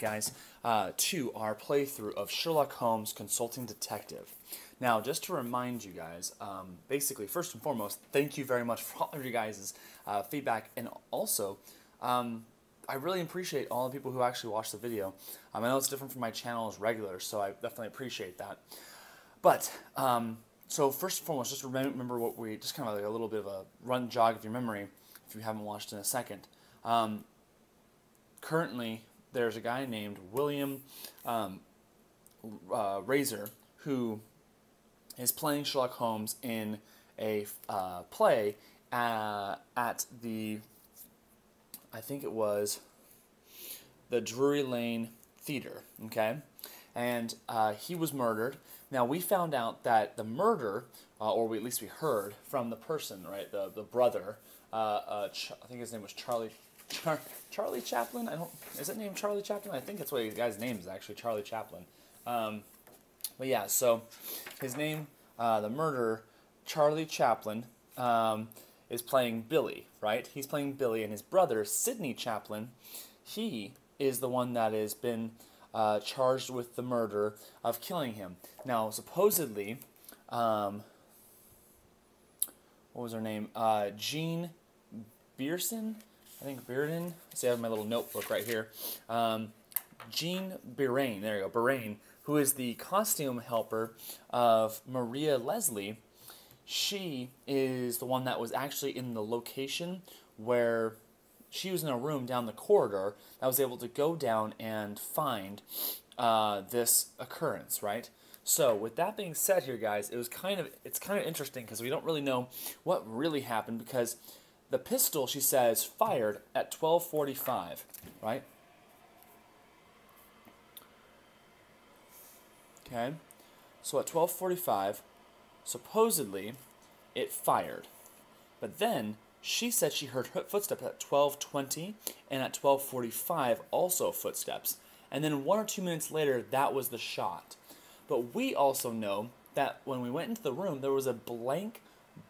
guys, uh, to our playthrough of Sherlock Holmes Consulting Detective. Now, just to remind you guys, um, basically, first and foremost, thank you very much for all of your guys' uh, feedback, and also, um, I really appreciate all the people who actually watch the video. Um, I know it's different from my channel as regular, so I definitely appreciate that. But, um, so first and foremost, just remember what we, just kind of like a little bit of a run jog of your memory, if you haven't watched in a second. Um, currently, there's a guy named William um, uh, Razor who is playing Sherlock Holmes in a uh, play uh, at the, I think it was the Drury Lane Theater, okay? And uh, he was murdered. Now, we found out that the murder, uh, or we, at least we heard from the person, right, the, the brother, uh, I think his name was Charlie Char- Charlie Chaplin. I don't. Is it named Charlie Chaplin? I think that's what the guy's name is actually Charlie Chaplin. Um, but yeah, so his name, uh, the murderer, Charlie Chaplin, um, is playing Billy. Right? He's playing Billy, and his brother Sydney Chaplin, he is the one that has been uh, charged with the murder of killing him. Now, supposedly, um, what was her name? Uh, Jean Bierson I think Bearden. See, I have my little notebook right here. Um, Jean Birain, there you go, Birain, who is the costume helper of Maria Leslie. She is the one that was actually in the location where she was in a room down the corridor that was able to go down and find uh, this occurrence, right? So, with that being said, here, guys, it was kind of it's kind of interesting because we don't really know what really happened because the pistol, she says, fired at 1245, right? Okay. So at 1245, supposedly, it fired. But then she said she heard footsteps at 1220 and at 1245 also footsteps. And then one or two minutes later, that was the shot. But we also know that when we went into the room, there was a blank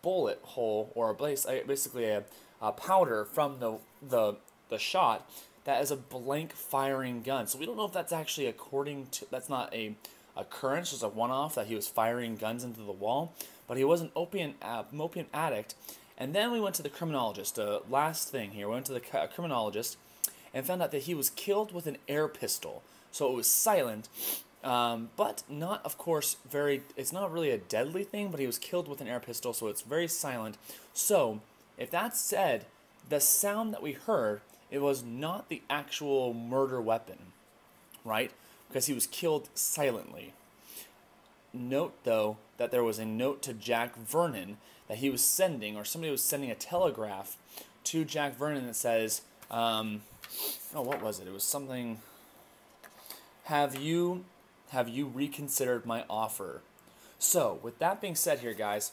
bullet hole or a basically a, a powder from the, the, the shot that is a blank firing gun. So we don't know if that's actually according to, that's not a occurrence, just a one-off that he was firing guns into the wall, but he was an opium, uh, opium addict. And then we went to the criminologist. Uh, last thing here, we went to the criminologist and found out that he was killed with an air pistol. So it was silent, um, but not, of course, very. It's not really a deadly thing, but he was killed with an air pistol, so it's very silent. So, if that's said, the sound that we heard, it was not the actual murder weapon, right? Because he was killed silently. Note, though, that there was a note to Jack Vernon that he was sending, or somebody was sending a telegraph to Jack Vernon that says, um, oh, what was it? It was something. Have you have you reconsidered my offer? So, with that being said here, guys,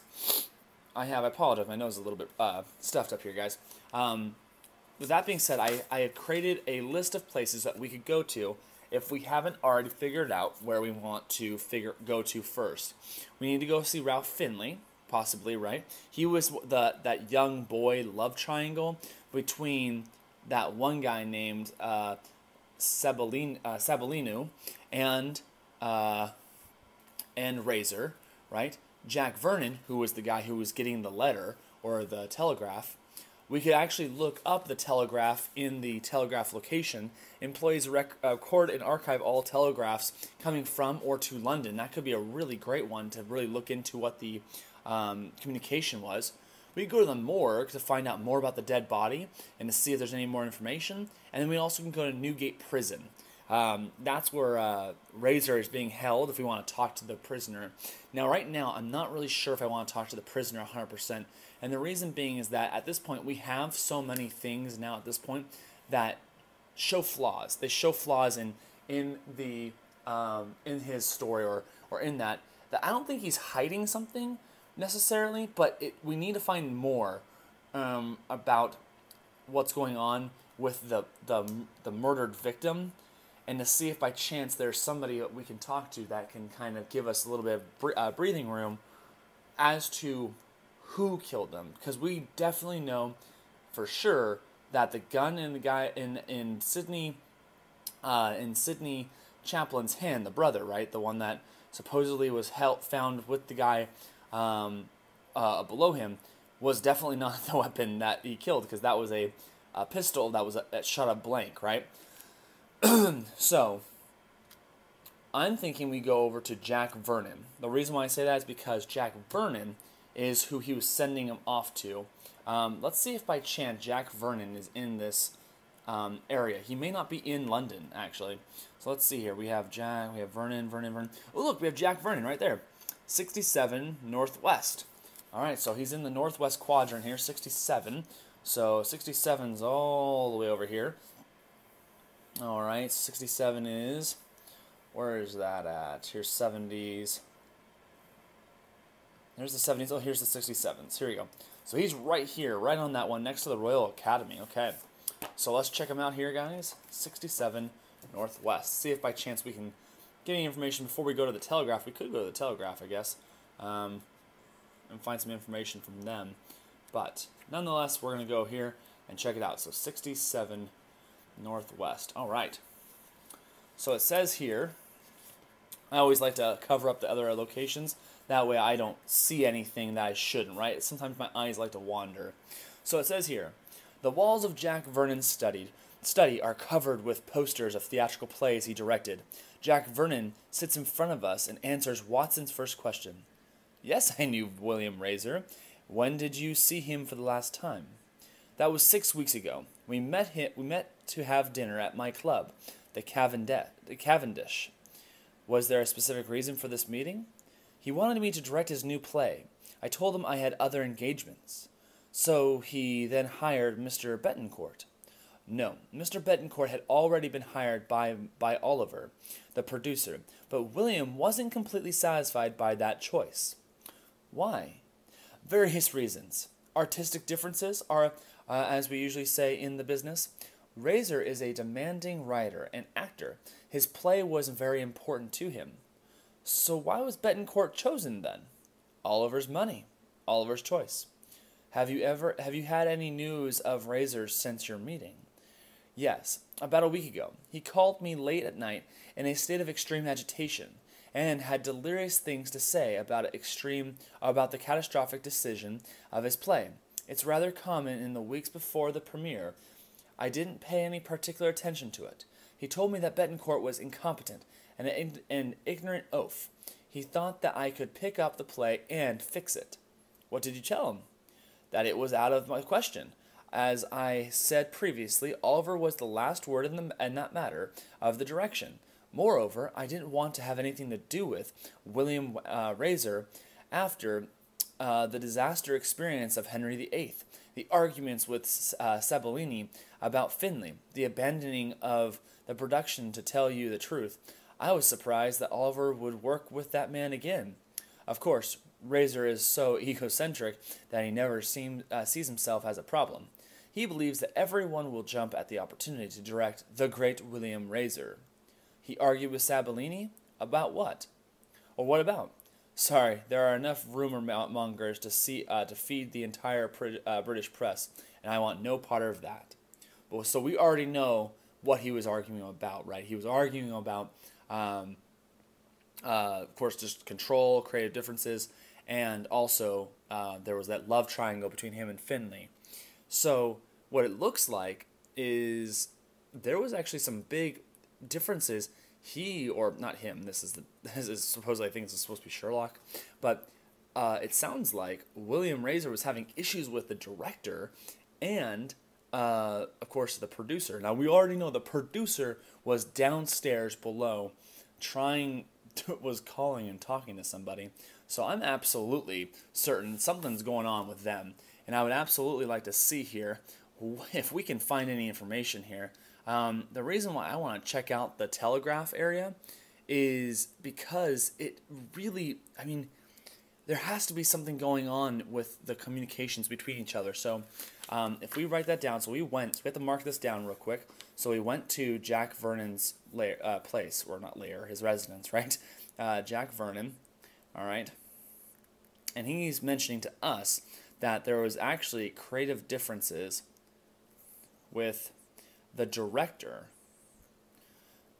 I have, I apologize, my nose is a little bit uh, stuffed up here, guys. Um, with that being said, I, I have created a list of places that we could go to if we haven't already figured out where we want to figure go to first. We need to go see Ralph Finley, possibly, right? He was the that young boy love triangle between that one guy named uh, Sabellin, uh, Sabellino and uh, and Razor, right? Jack Vernon, who was the guy who was getting the letter or the telegraph, we could actually look up the telegraph in the telegraph location. Employees rec- uh, record and archive all telegraphs coming from or to London. That could be a really great one to really look into what the um, communication was. We could go to the morgue to find out more about the dead body and to see if there's any more information. And then we also can go to Newgate Prison. Um, that's where uh, Razor is being held if we want to talk to the prisoner. Now, right now, I'm not really sure if I want to talk to the prisoner 100%. And the reason being is that at this point, we have so many things now at this point that show flaws. They show flaws in, in, the, um, in his story or, or in that. That I don't think he's hiding something necessarily, but it, we need to find more um, about what's going on with the, the, the murdered victim and to see if by chance there's somebody that we can talk to that can kind of give us a little bit of uh, breathing room as to who killed them because we definitely know for sure that the gun in the guy in in Sydney uh, in Sydney Chaplin's hand, the brother, right, the one that supposedly was held, found with the guy um, uh, below him, was definitely not the weapon that he killed because that was a, a pistol that was a, that shot a blank, right? so I'm thinking we go over to Jack Vernon. The reason why I say that is because Jack Vernon is who he was sending him off to. Um, let's see if by chance Jack Vernon is in this um, area. He may not be in London, actually. So let's see here. We have Jack, we have Vernon, Vernon, Vernon. Oh, look, we have Jack Vernon right there. 67 Northwest. All right, so he's in the Northwest quadrant here, 67. So 67's all the way over here. All right, 67 is, where is that at? Here's 70s. There's the 70s. Oh, here's the 67s. Here we go. So he's right here, right on that one, next to the Royal Academy. Okay. So let's check him out here, guys. 67 Northwest. See if by chance we can get any information before we go to the Telegraph. We could go to the Telegraph, I guess, um, and find some information from them. But nonetheless, we're going to go here and check it out. So 67 Northwest. All right. So it says here, I always like to cover up the other locations. That way I don't see anything that I shouldn't, right? Sometimes my eyes like to wander. So it says here, the walls of Jack Vernon's study, study are covered with posters of theatrical plays he directed. Jack Vernon sits in front of us and answers Watson's first question. Yes, I knew William Razor. When did you see him for the last time? That was six weeks ago. We met him. We met to have dinner at my club, the Cavendish. Was there a specific reason for this meeting? He wanted me to direct his new play. I told him I had other engagements. So he then hired Mr. Betancourt. No, Mr. Betancourt had already been hired by, by Oliver, the producer, but William wasn't completely satisfied by that choice. Why? Various reasons. Artistic differences are, uh, as we usually say in the business. Razor is a demanding writer and actor. His play was very important to him. So why was Betancourt chosen then? Oliver's money. Oliver's choice. Have you ever have you had any news of Razor since your meeting? Yes, about a week ago. He called me late at night in a state of extreme agitation and had delirious things to say about extreme about the catastrophic decision of his play. It's rather common in the weeks before the premiere. I didn't pay any particular attention to it. He told me that Betancourt was incompetent and an, an ignorant oaf. He thought that I could pick up the play and fix it. What did you tell him? that it was out of my question. As I said previously, Oliver was the last word in, the, in that matter of the direction. Moreover, I didn't want to have anything to do with William uh, Razor after uh, the disaster experience of Henry VIII, the arguments with uh, Sabellini about Finley, the abandoning of the production to tell you the truth. I was surprised that Oliver would work with that man again. Of course, Razor is so egocentric that he never seem, uh, sees himself as a problem. He believes that everyone will jump at the opportunity to direct the great William Razor. He argued with Sabellini about what? Or what about? Sorry, there are enough rumor mongers to see uh, to feed the entire uh, British press, and I want no part of that. But so we already know what he was arguing about, right? He was arguing about, um, uh, of course, just control, creative differences, and also uh, there was that love triangle between him and Finley. So what it looks like is there was actually some big differences. He or not him. This is the this is supposedly I think this is supposed to be Sherlock, but uh, it sounds like William Razor was having issues with the director and uh, of course the producer. Now we already know the producer was downstairs below, trying to, was calling and talking to somebody. So I'm absolutely certain something's going on with them. And I would absolutely like to see here if we can find any information here. Um, the reason why I want to check out the telegraph area is because it really, I mean, there has to be something going on with the communications between each other. So um, if we write that down, so we went, so we have to mark this down real quick. So we went to Jack Vernon's lair, uh, place, or not lair, his residence, right? Uh, Jack Vernon, all right? And he's mentioning to us that there was actually creative differences with the director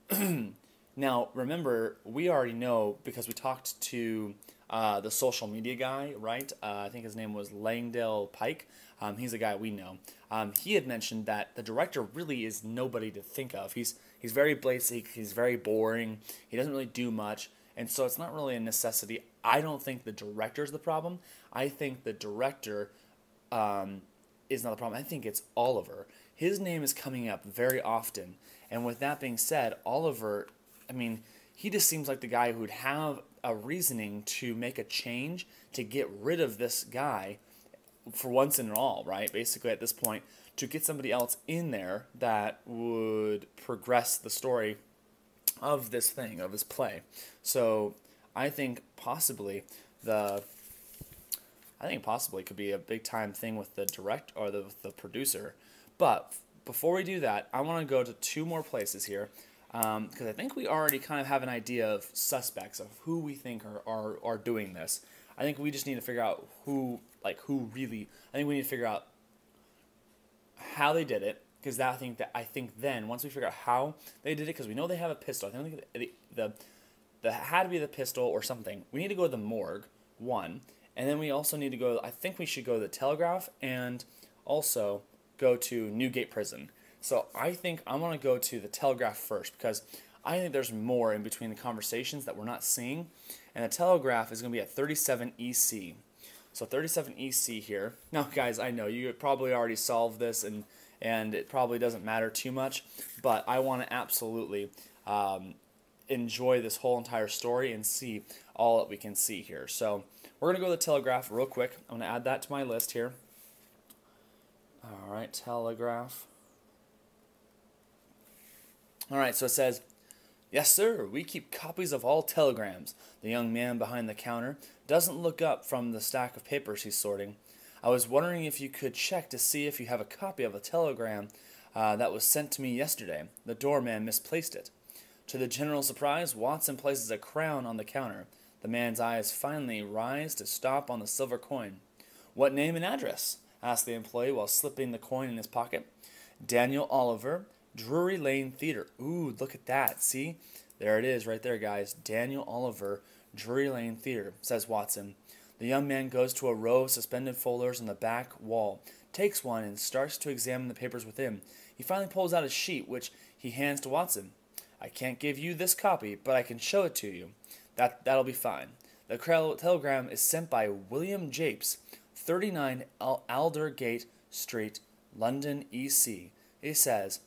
now, remember, we already know because we talked to uh, the social media guy, right? Uh, I think his name was Langdale Pike. Um, he's a guy we know. Um, he had mentioned that the director really is nobody to think of. He's he's very basic. He's very boring. He doesn't really do much, and so it's not really a necessity. I don't think the director is the problem. I think the director um, is not the problem. I think it's Oliver. His name is coming up very often, and with that being said, Oliver, I mean, he just seems like the guy who'd have a reasoning to make a change to get rid of this guy for once and all, right? Basically, at this point, to get somebody else in there that would progress the story of this thing, of this play. So I think possibly the I think possibly could be a big time thing with the direct or the, the producer. But before we do that, I want to go to two more places here because um, I think we already kind of have an idea of suspects of who we think are, are, are doing this. I think we just need to figure out who like who really. I think we need to figure out how they did it because that I think that I think then once we figure out how they did it because we know they have a pistol. I think the, the the had to be the pistol or something. We need to go to the morgue one, and then we also need to go. I think we should go to the Telegraph and also go to Newgate Prison. So I think I'm gonna go to the Telegraph first because I think there's more in between the conversations that we're not seeing, and the Telegraph is gonna be at 37 EC. So 37 EC here. Now, guys, I know you probably already solved this and and it probably doesn't matter too much, but I want to absolutely um, enjoy this whole entire story and see all that we can see here. So we're going to go to the Telegraph real quick. I'm going to add that to my list here. All right, Telegraph. All right, so it says, Yes, sir, we keep copies of all telegrams. The young man behind the counter doesn't look up from the stack of papers he's sorting. I was wondering if you could check to see if you have a copy of a telegram uh, that was sent to me yesterday. The doorman misplaced it. To the general surprise, Watson places a crown on the counter. The man's eyes finally rise to stop on the silver coin. What name and address? Asked the employee while slipping the coin in his pocket. Daniel Oliver, Drury Lane Theater. Ooh, look at that. See? There it is right there, guys. Daniel Oliver, Drury Lane Theater, says Watson. The young man goes to a row of suspended folders on the back wall, takes one, and starts to examine the papers within. He finally pulls out a sheet, which he hands to Watson. I can't give you this copy, but I can show it to you. That, that'll be fine. The telegram is sent by William Japes, 39 Aldergate Street, London, EC. It says,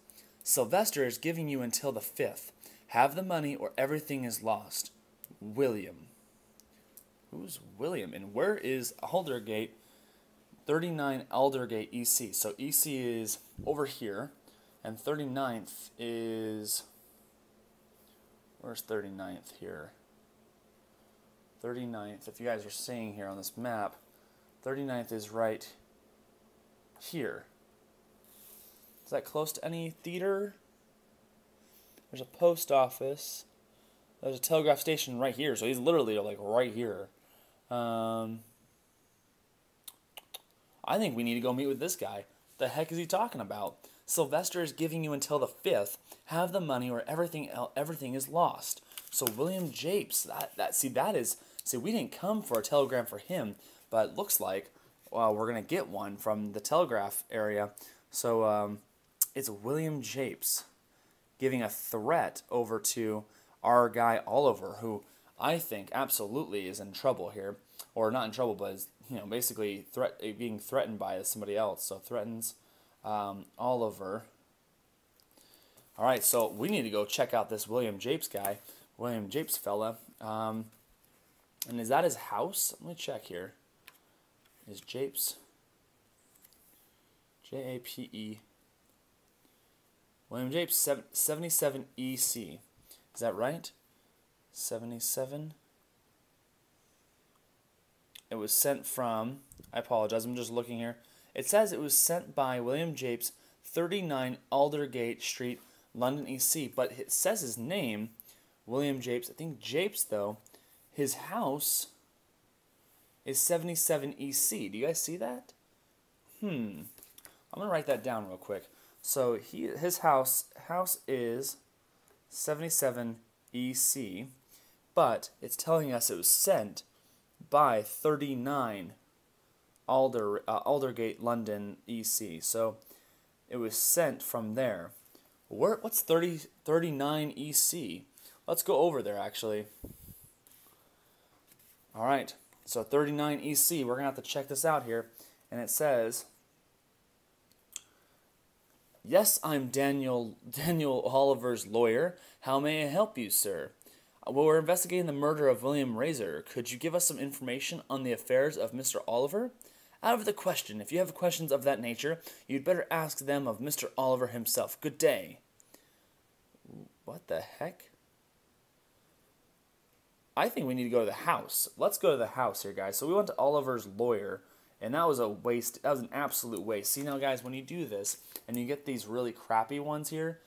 Sylvester is giving you until the 5th. Have the money or everything is lost. William. Who's William? And where is Aldergate? 39 Aldergate EC. So EC is over here, and 39th is. Where's 39th here? 39th, if you guys are seeing here on this map, 39th is right here. Is that close to any theater? There's a post office. There's a telegraph station right here, so he's literally like right here. Um, I think we need to go meet with this guy. The heck is he talking about? Sylvester is giving you until the fifth. Have the money, or everything everything is lost. So William Japes, that that see that is see we didn't come for a telegram for him, but looks like well we're gonna get one from the telegraph area. So um, it's William Japes giving a threat over to our guy Oliver, who I think absolutely is in trouble here, or not in trouble, but is you know basically threat being threatened by somebody else. So threatens um, Oliver. All right, so we need to go check out this William Japes guy, William Japes fella. Um, and is that his house? Let me check here. Is Japes J A P E William Japes 77 EC. Is that right? 77. It was sent from, I apologize, I'm just looking here. It says it was sent by William Japes, 39 Aldergate Street, London, EC, but it says his name, William Japes. I think Japes, though, his house is 77 EC. Do you guys see that? Hmm. I'm going to write that down real quick. So he his house house is 77 EC, but it's telling us it was sent by 39 Alder, uh, Aldergate, London, EC. So it was sent from there. Where, what's 30, 39 EC? Let's go over there actually. All right, so 39 EC, we're going to have to check this out here. And it says, Yes, I'm Daniel Daniel Oliver's lawyer. How may I help you, sir? Well, we're investigating the murder of William Razor. Could you give us some information on the affairs of Mr. Oliver? Out of the question. If you have questions of that nature, you'd better ask them of Mr. Oliver himself. Good day. What the heck? I think we need to go to the house. Let's go to the house here, guys. So we went to Oliver's lawyer, and that was a waste. That was an absolute waste. See now, guys, when you do this and you get these really crappy ones here,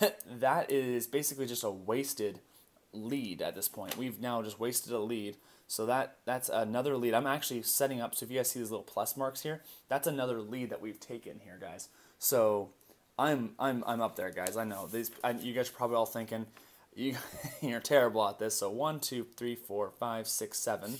that that is basically just a wasted lead at this point. We've now just wasted a lead. So that that's another lead. I'm actually setting up. So if you guys see these little plus marks here, that's another lead that we've taken here, guys. So I'm I'm I'm up there, guys. I know these. I, you guys are probably all thinking you you're terrible at this. So one, two, three, four, five, six, seven,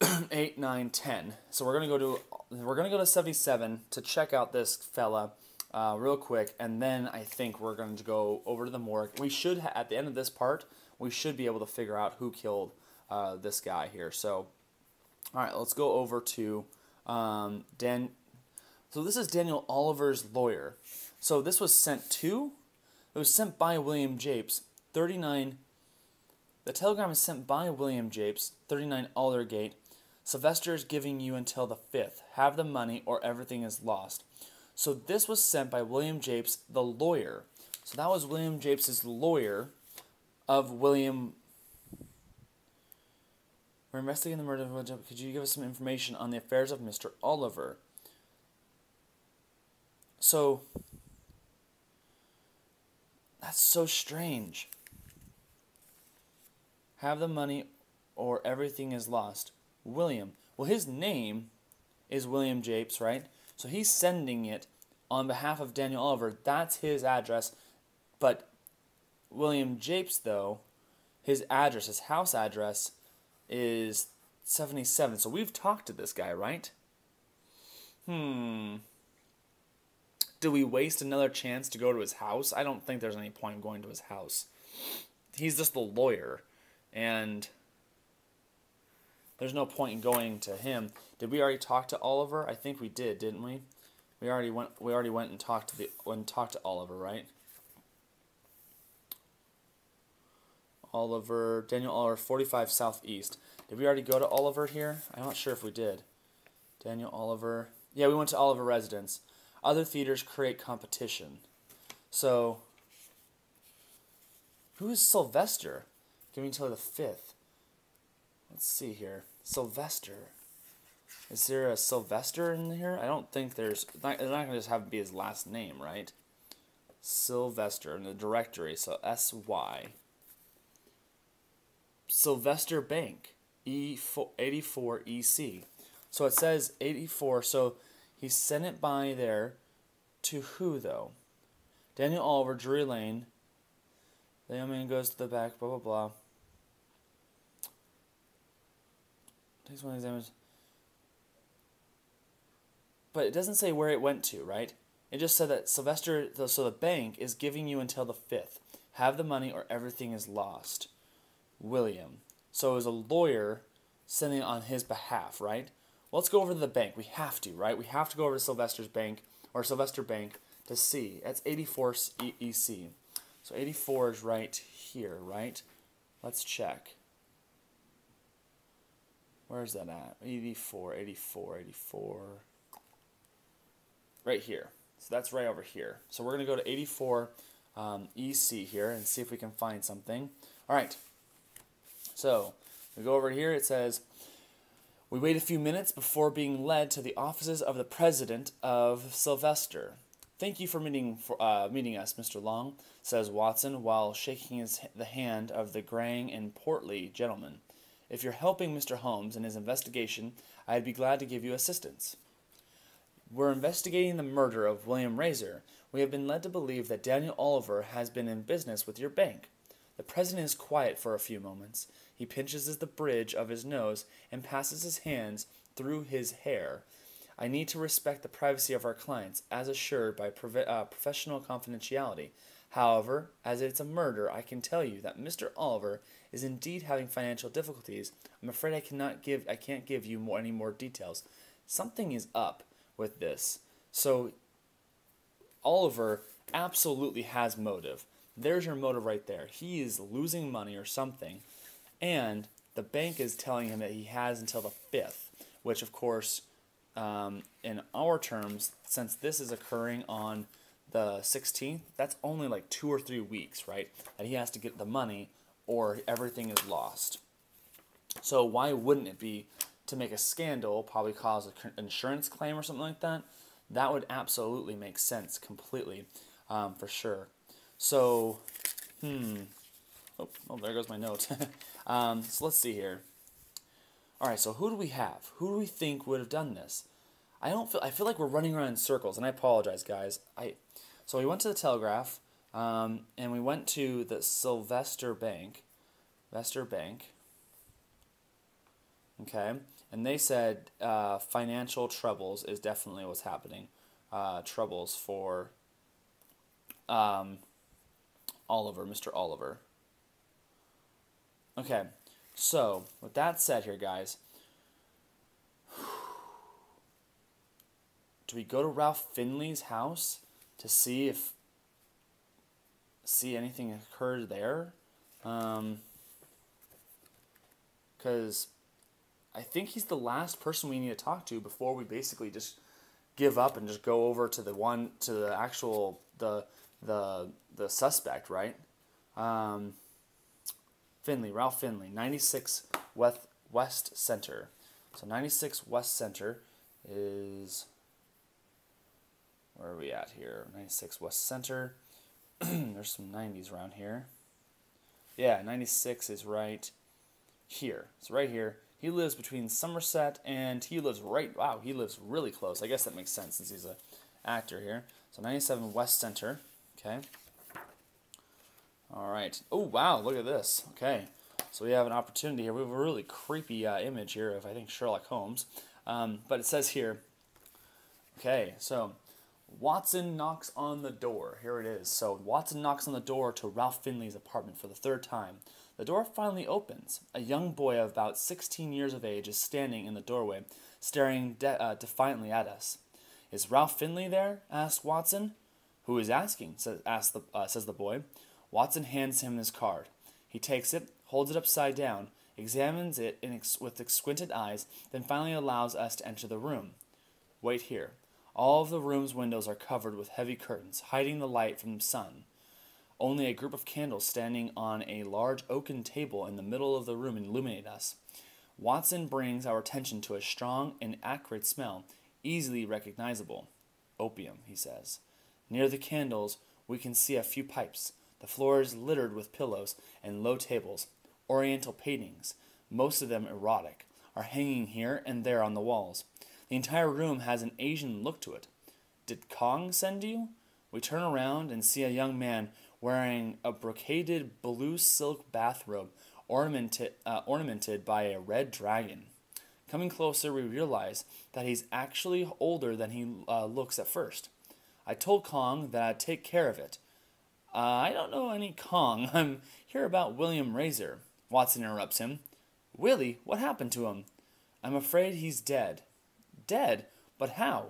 eight, nine, ten. So we're gonna go to we're gonna go to seventy seven to check out this fella. Uh, real quick, and then I think we're going to go over to the morgue. We should, at the end of this part, we should be able to figure out who killed uh, this guy here. So, all right, let's go over to um, Dan. So this is Daniel Oliver's lawyer. So this was sent to, it was sent by William Japes, 39. The telegram is sent by William Japes, 39 Aldergate. Sylvester is giving you until the 5th. Have the money or everything is lost. So this was sent by William Japes, the lawyer. So that was William Japes's lawyer of William. We're investigating the murder of William. Could you give us some information on the affairs of Mr. Oliver? So that's so strange. Have the money or everything is lost. William. Well, his name is William Japes, right? So he's sending it on behalf of Daniel Oliver. That's his address. But William Japes, though, his address, his house address, is 77. So we've talked to this guy, right? Hmm. Do we waste another chance to go to his house? I don't think there's any point in going to his house. He's just the lawyer. And there's no point in going to him. Did we already talk to Oliver? I think we did, didn't we? We already went. We already went and talked to the and talked to Oliver, right? Oliver, Daniel Oliver, 45 Southeast. Did we already go to Oliver here? I'm not sure if we did. Daniel Oliver. Yeah, we went to Oliver Residence. Other theaters create competition. So, who is Sylvester? Give me until the 5th. Let's see here. Sylvester. Is there a Sylvester in here? I don't think there's. They're not going to just have to be his last name, right? Sylvester in the directory. So S Y. Sylvester Bank. E 84 EC. So it says 84. So he sent it by there to who, though? Daniel Oliver, Drury Lane. The young man goes to the back, blah, blah, blah. Takes one examines. But it doesn't say where it went to, right? It just said that Sylvester, so the bank is giving you until the 5th. Have the money or everything is lost. William. So it was a lawyer sending it on his behalf, right? Let's go over to the bank. We have to, right? We have to go over to Sylvester's bank or Sylvester Bank to see. That's 84 EC. So 84 is right here, right? Let's check. Where is that at? 84, 84, 84. Right here. So that's right over here. So we're going to go to 84 um, EC here and see if we can find something. All right. So we go over here. It says, we wait a few minutes before being led to the offices of the president of Sylvester. Thank you for meeting for uh, meeting us, Mr. Long," says Watson while shaking his, the hand of the graying and portly gentleman. If you're helping Mr. Holmes in his investigation, I'd be glad to give you assistance. We're investigating the murder of William Razor. We have been led to believe that Daniel Oliver has been in business with your bank. The president is quiet for a few moments. He pinches the bridge of his nose and passes his hands through his hair. I need to respect the privacy of our clients, as assured by uh, professional confidentiality. However, as it's a murder, I can tell you that Mr. Oliver is indeed having financial difficulties. I'm afraid I cannot give I can't give you more any more details. Something is up with this. So Oliver absolutely has motive. There's your motive right there. He is losing money or something, and the bank is telling him that he has until the fifth, which of course, um, in our terms, since this is occurring on the 16th, that's only like two or three weeks, right? That he has to get the money or everything is lost. So why wouldn't it be to make a scandal, probably cause an insurance claim or something like that? That would absolutely make sense completely, um, for sure. So, hmm. Oh, oh there goes my note. um, so let's see here. All right, so who do we have? Who do we think would have done this? I don't feel. I feel like we're running around in circles, and I apologize, guys. I so we went to the Telegraph, um, and we went to the Sylvester Bank, Vester Bank. Okay, and they said uh, financial troubles is definitely what's happening. Uh, troubles for um, Oliver, Mr. Oliver. Okay, so with that said, here, guys. Do we go to Ralph Finley's house to see if see anything occurred there? Um, because I think he's the last person we need to talk to before we basically just give up and just go over to the one to the actual the the the suspect, right? Um, Finley, Ralph Finley, 96 West West Center. So 96 West Center is where are we at here? 96 West Center. There's some 90s around here. Yeah, 96 is right here. It's right here. He lives between Somerset and he lives right. Wow, he lives really close. I guess that makes sense since he's a actor here. So 97 West Center. Okay. All right. Oh wow, look at this. Okay. So we have an opportunity here. We have a really creepy uh, image here of I think Sherlock Holmes. Um, but it says here. Okay, so Watson knocks on the door. Here it is. So Watson knocks on the door to Ralph Finley's apartment for the third time. The door finally opens. A young boy of about 16 years of age is standing in the doorway, staring de- uh, defiantly at us. Is Ralph Finley there? asked Watson. Who is asking? Says, asked the, uh, says the boy. Watson hands him his card. He takes it, holds it upside down, examines it ex- with squinted eyes, then finally allows us to enter the room. Wait here. All of the room's windows are covered with heavy curtains, hiding the light from the sun. Only a group of candles standing on a large oaken table in the middle of the room illuminate us. Watson brings our attention to a strong and acrid smell, easily recognizable. Opium, he says. Near the candles, we can see a few pipes. The floor is littered with pillows and low tables. Oriental paintings, most of them erotic, are hanging here and there on the walls. The entire room has an Asian look to it. Did Kong send you? We turn around and see a young man wearing a brocaded blue silk bathrobe ornamented, uh, ornamented by a red dragon. Coming closer, we realize that he's actually older than he uh, looks at first. I told Kong that I'd take care of it. Uh, I don't know any Kong. I'm here about William Razor. Watson interrupts him. Willie, what happened to him? I'm afraid he's dead. Dead? But how?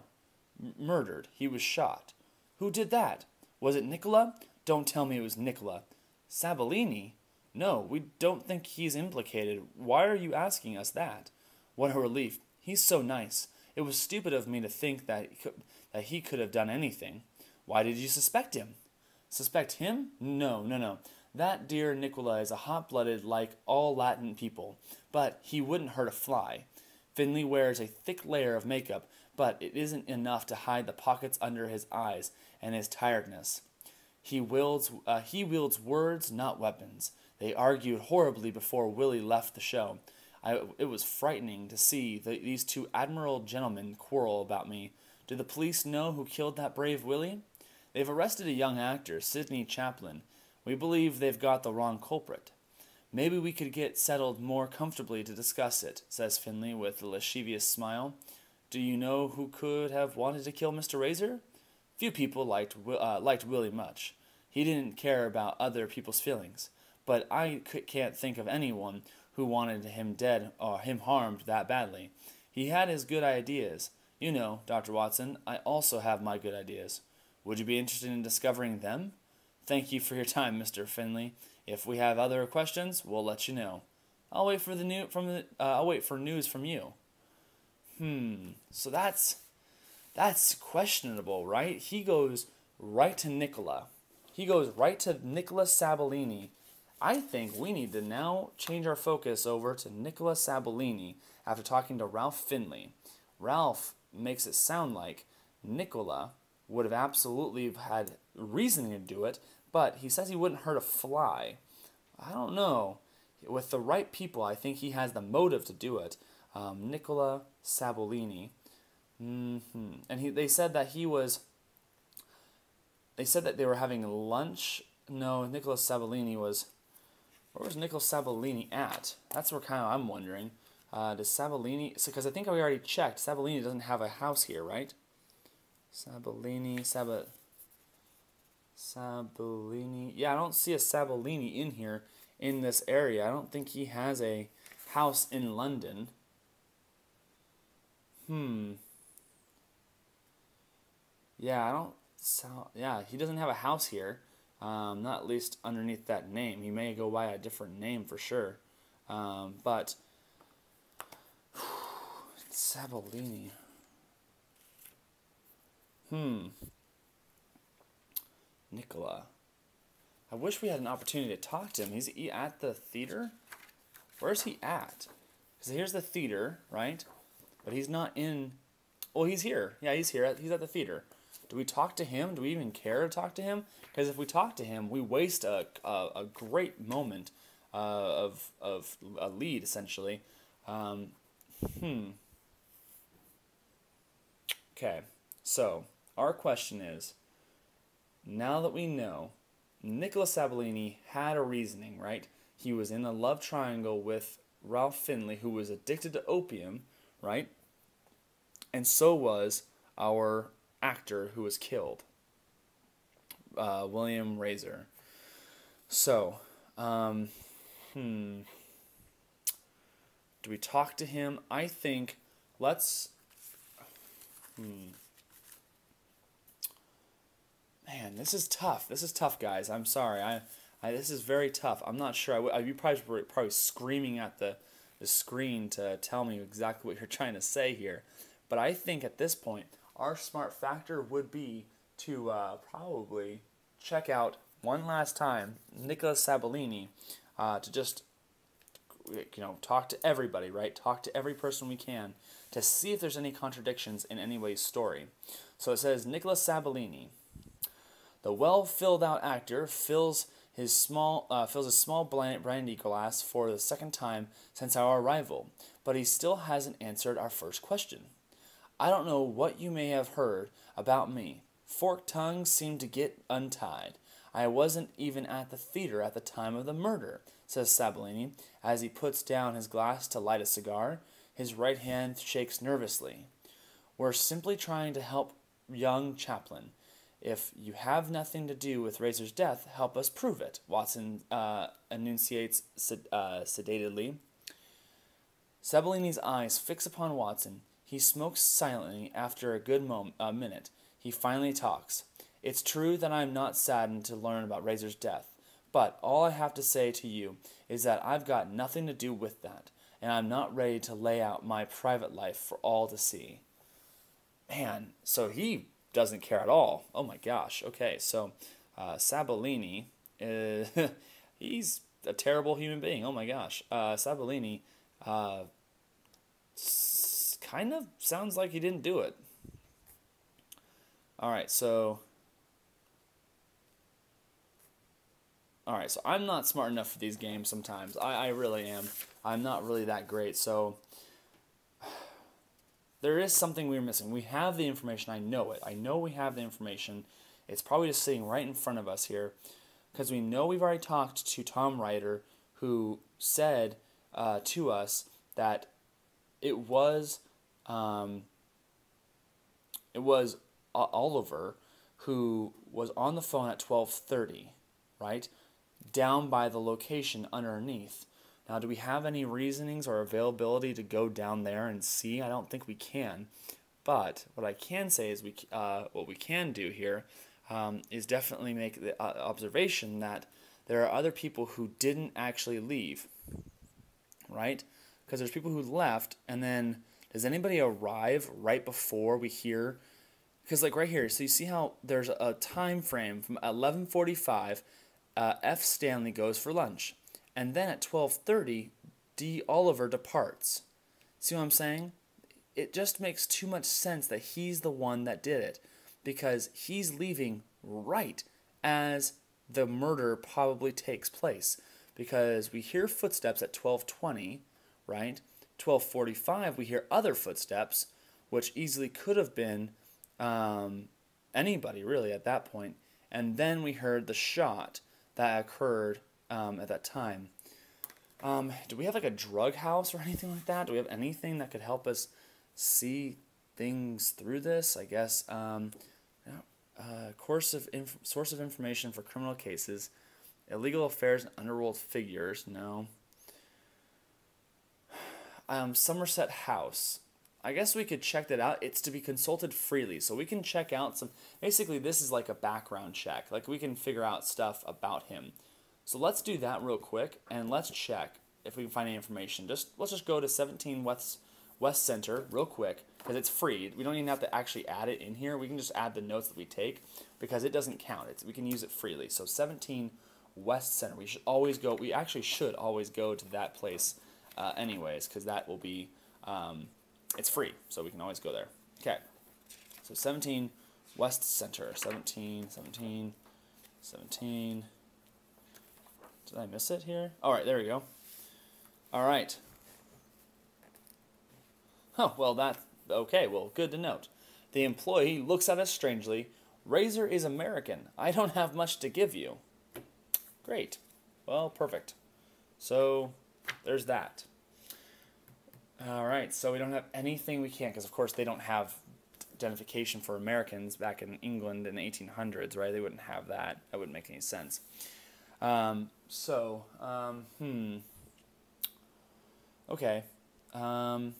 M- murdered. He was shot. Who did that? Was it Nicola? Don't tell me it was Nicola. Sabellini? No, we don't think he's implicated. Why are you asking us that? What a relief. He's so nice. It was stupid of me to think that he could, that he could have done anything. Why did you suspect him? Suspect him? No, no, no. That dear Nicola is a hot blooded like all Latin people, but he wouldn't hurt a fly. Finley wears a thick layer of makeup, but it isn't enough to hide the pockets under his eyes and his tiredness. He wields, uh, he wields words, not weapons. They argued horribly before Willie left the show. I, it was frightening to see the, these two admirable gentlemen quarrel about me. Do the police know who killed that brave Willie? They've arrested a young actor, Sydney Chaplin. We believe they've got the wrong culprit. Maybe we could get settled more comfortably to discuss it, says Finley with a lascivious smile. Do you know who could have wanted to kill Mr. Razor? Few people liked, uh, liked Willie much. He didn't care about other people's feelings. But I can't think of anyone who wanted him dead or him harmed that badly. He had his good ideas. You know, Dr. Watson, I also have my good ideas. Would you be interested in discovering them? Thank you for your time, Mr. Finley. If we have other questions, we'll let you know. I'll wait for the new from the uh, I'll wait for news from you. Hmm. So that's that's questionable, right? He goes right to Nicola. He goes right to Nicola Sabellini. I think we need to now change our focus over to Nicola Sabellini after talking to Ralph Finley. Ralph makes it sound like Nicola would have absolutely had reasoning to do it, but he says he wouldn't hurt a fly. I don't know. With the right people, I think he has the motive to do it. Um, Nicola Sabellini. Mm-hmm. And he, they said that he was. They said that they were having lunch. No, Nicola Sabellini was. Where was Nicola Sabellini at? That's where kind of I'm wondering. Uh, does Sabellini? Because I think we already checked. Sabellini doesn't have a house here, right? Sabellini, Sab. Sabellini. Yeah, I don't see a Sabellini in here in this area. I don't think he has a house in London. Hmm. Yeah, I don't. So, yeah, he doesn't have a house here. Um, not least underneath that name. He may go by a different name for sure. Um, but Sabellini. Hmm. Nicola. I wish we had an opportunity to talk to him. He's he at the theater? Where's he at? Because here's the theater, right? But he's not in. Well, he's here. Yeah, he's here. He's at the theater. Do we talk to him? Do we even care to talk to him? Because if we talk to him, we waste a, a, a great moment uh, of, of a lead, essentially. Um, hmm. Okay, so our question is now that we know Nicholas Sabellini had a reasoning, right? He was in a love triangle with Ralph Finley, who was addicted to opium, right? And so was our actor who was killed, uh, William Razor. So, um, hmm. Do we talk to him? I think let's. Hmm. Man, this is tough. This is tough, guys. I'm sorry. I, I this is very tough. I'm not sure. I, you probably were probably screaming at the the screen to tell me exactly what you're trying to say here. But I think at this point, our smart factor would be to uh, probably check out one last time Nicholas Sabellini uh, to just you know talk to everybody, right? Talk to every person we can to see if there's any contradictions in anybody's story. So it says Nicholas Sabellini. The well filled out actor fills his small uh, fills a small brandy glass for the second time since our arrival, but he still hasn't answered our first question. I don't know what you may have heard about me. Forked tongues seem to get untied. I wasn't even at the theater at the time of the murder, says Sabellini, as he puts down his glass to light a cigar. His right hand shakes nervously. We're simply trying to help young Chaplin. If you have nothing to do with Razor's death, help us prove it, Watson uh, enunciates sed- uh, sedatedly. Eyes fix upon Watson. He smokes silently after a good moment, a minute. He finally talks. It's true that I'm not saddened to learn about Razor's death, but all I have to say to you is that I've got nothing to do with that, and I'm not ready to lay out my private life for all to see. Man, so he doesn't care at all. Oh my gosh. Okay, so uh, Sabellini, uh, he's a terrible human being. Oh my gosh. Uh, Sabellini uh, s- kind of sounds like he didn't do it. All right, so. All right, so I'm not smart enough for these games sometimes. I, I really am. I'm not really that great. So there is something we're missing. We have the information. I know it. I know we have the information. It's probably just sitting right in front of us here because we know we've already talked to Tom Ryder, who said uh, to us that it was um, it was Oliver who was on the phone at 12:30, right? Down by the location underneath. Now, do we have any reasonings or availability to go down there and see? I don't think we can. But what I can say is we uh, what we can do here um, is definitely make the uh, observation that there are other people who didn't actually leave, right? Because there's people who left, and then does anybody arrive right before we hear? Because like right here, so you see how there's a time frame from 11:45, uh, F. Stanley goes for lunch, and then at 12:30, D. Oliver departs. See what I'm saying? It just makes too much sense that he's the one that did it, because he's leaving right as the murder probably takes place because we hear footsteps at 12:20, right? 12:45 we hear other footsteps which easily could have been um, anybody really at that point. point and then we heard the shot that occurred um, at that time. Um, do we have like a drug house or anything like that? Do we have anything that could help us see things through this? I guess um, uh, course of source of information for criminal cases, illegal affairs and underworld figures. No. Um, Somerset House. I guess we could check that out. It's to be consulted freely, so we can check out some. Basically, this is like a background check. Like we can figure out stuff about him. So let's do that real quick, and let's check if we can find any information. Just let's just go to 17 West West Center real quick because it's free. We don't even have to actually add it in here. We can just add the notes that we take because it doesn't count. It's, we can use it freely. So 17 West Center. We should always go. We actually should always go to that place, uh, anyways, because that will be. Um, it's free, so we can always go there. Okay. So 17 West Center. 17, 17, 17. Did I miss it here? All right, there we go. All right. Oh, well, that, okay, well, good to note. The employee looks at us strangely. Razor is American. I don't have much to give you. Great. Well, perfect. So, there's that. All right, so we don't have anything we can't, because of course they don't have identification for Americans back in England in the 1800s, right? They wouldn't have that. That wouldn't make any sense. Um, so, um, hmm. Okay. Um,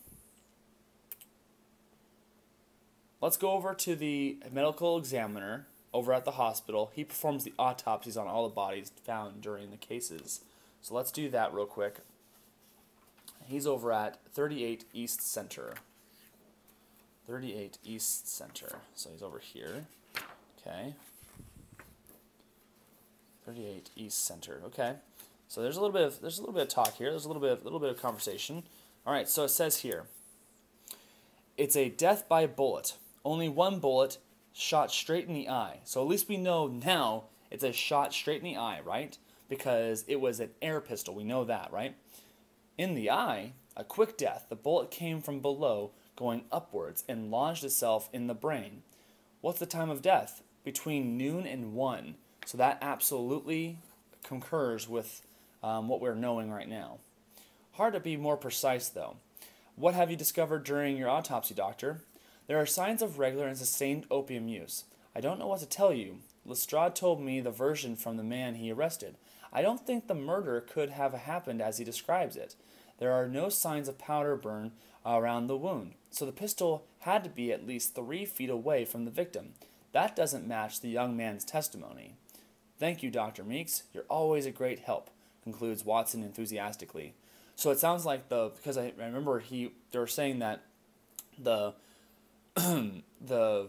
Let's go over to the medical examiner over at the hospital. He performs the autopsies on all the bodies found during the cases. So let's do that real quick. He's over at 38 East Center. 38 East Center. So he's over here. Okay. 38 East Center. Okay. So there's a little bit of there's a little bit of talk here. There's a little bit of, a little bit of conversation. All right. So it says here. It's a death by bullet only one bullet shot straight in the eye. So at least we know now it's a shot straight in the eye, right? Because it was an air pistol. We know that, right? In the eye, a quick death. The bullet came from below, going upwards, and lodged itself in the brain. What's the time of death? Between noon and 1. So that absolutely concurs with um, what we're knowing right now. Hard to be more precise, though. What have you discovered during your autopsy, doctor? There are signs of regular and sustained opium use. I don't know what to tell you. Lestrade told me the version from the man he arrested. I don't think the murder could have happened as he describes it. There are no signs of powder burn around the wound, so the pistol had to be at least three feet away from the victim. That doesn't match the young man's testimony. Thank you, Dr. Meeks. You're always a great help, concludes Watson enthusiastically. So it sounds like the because I remember he they were saying that the the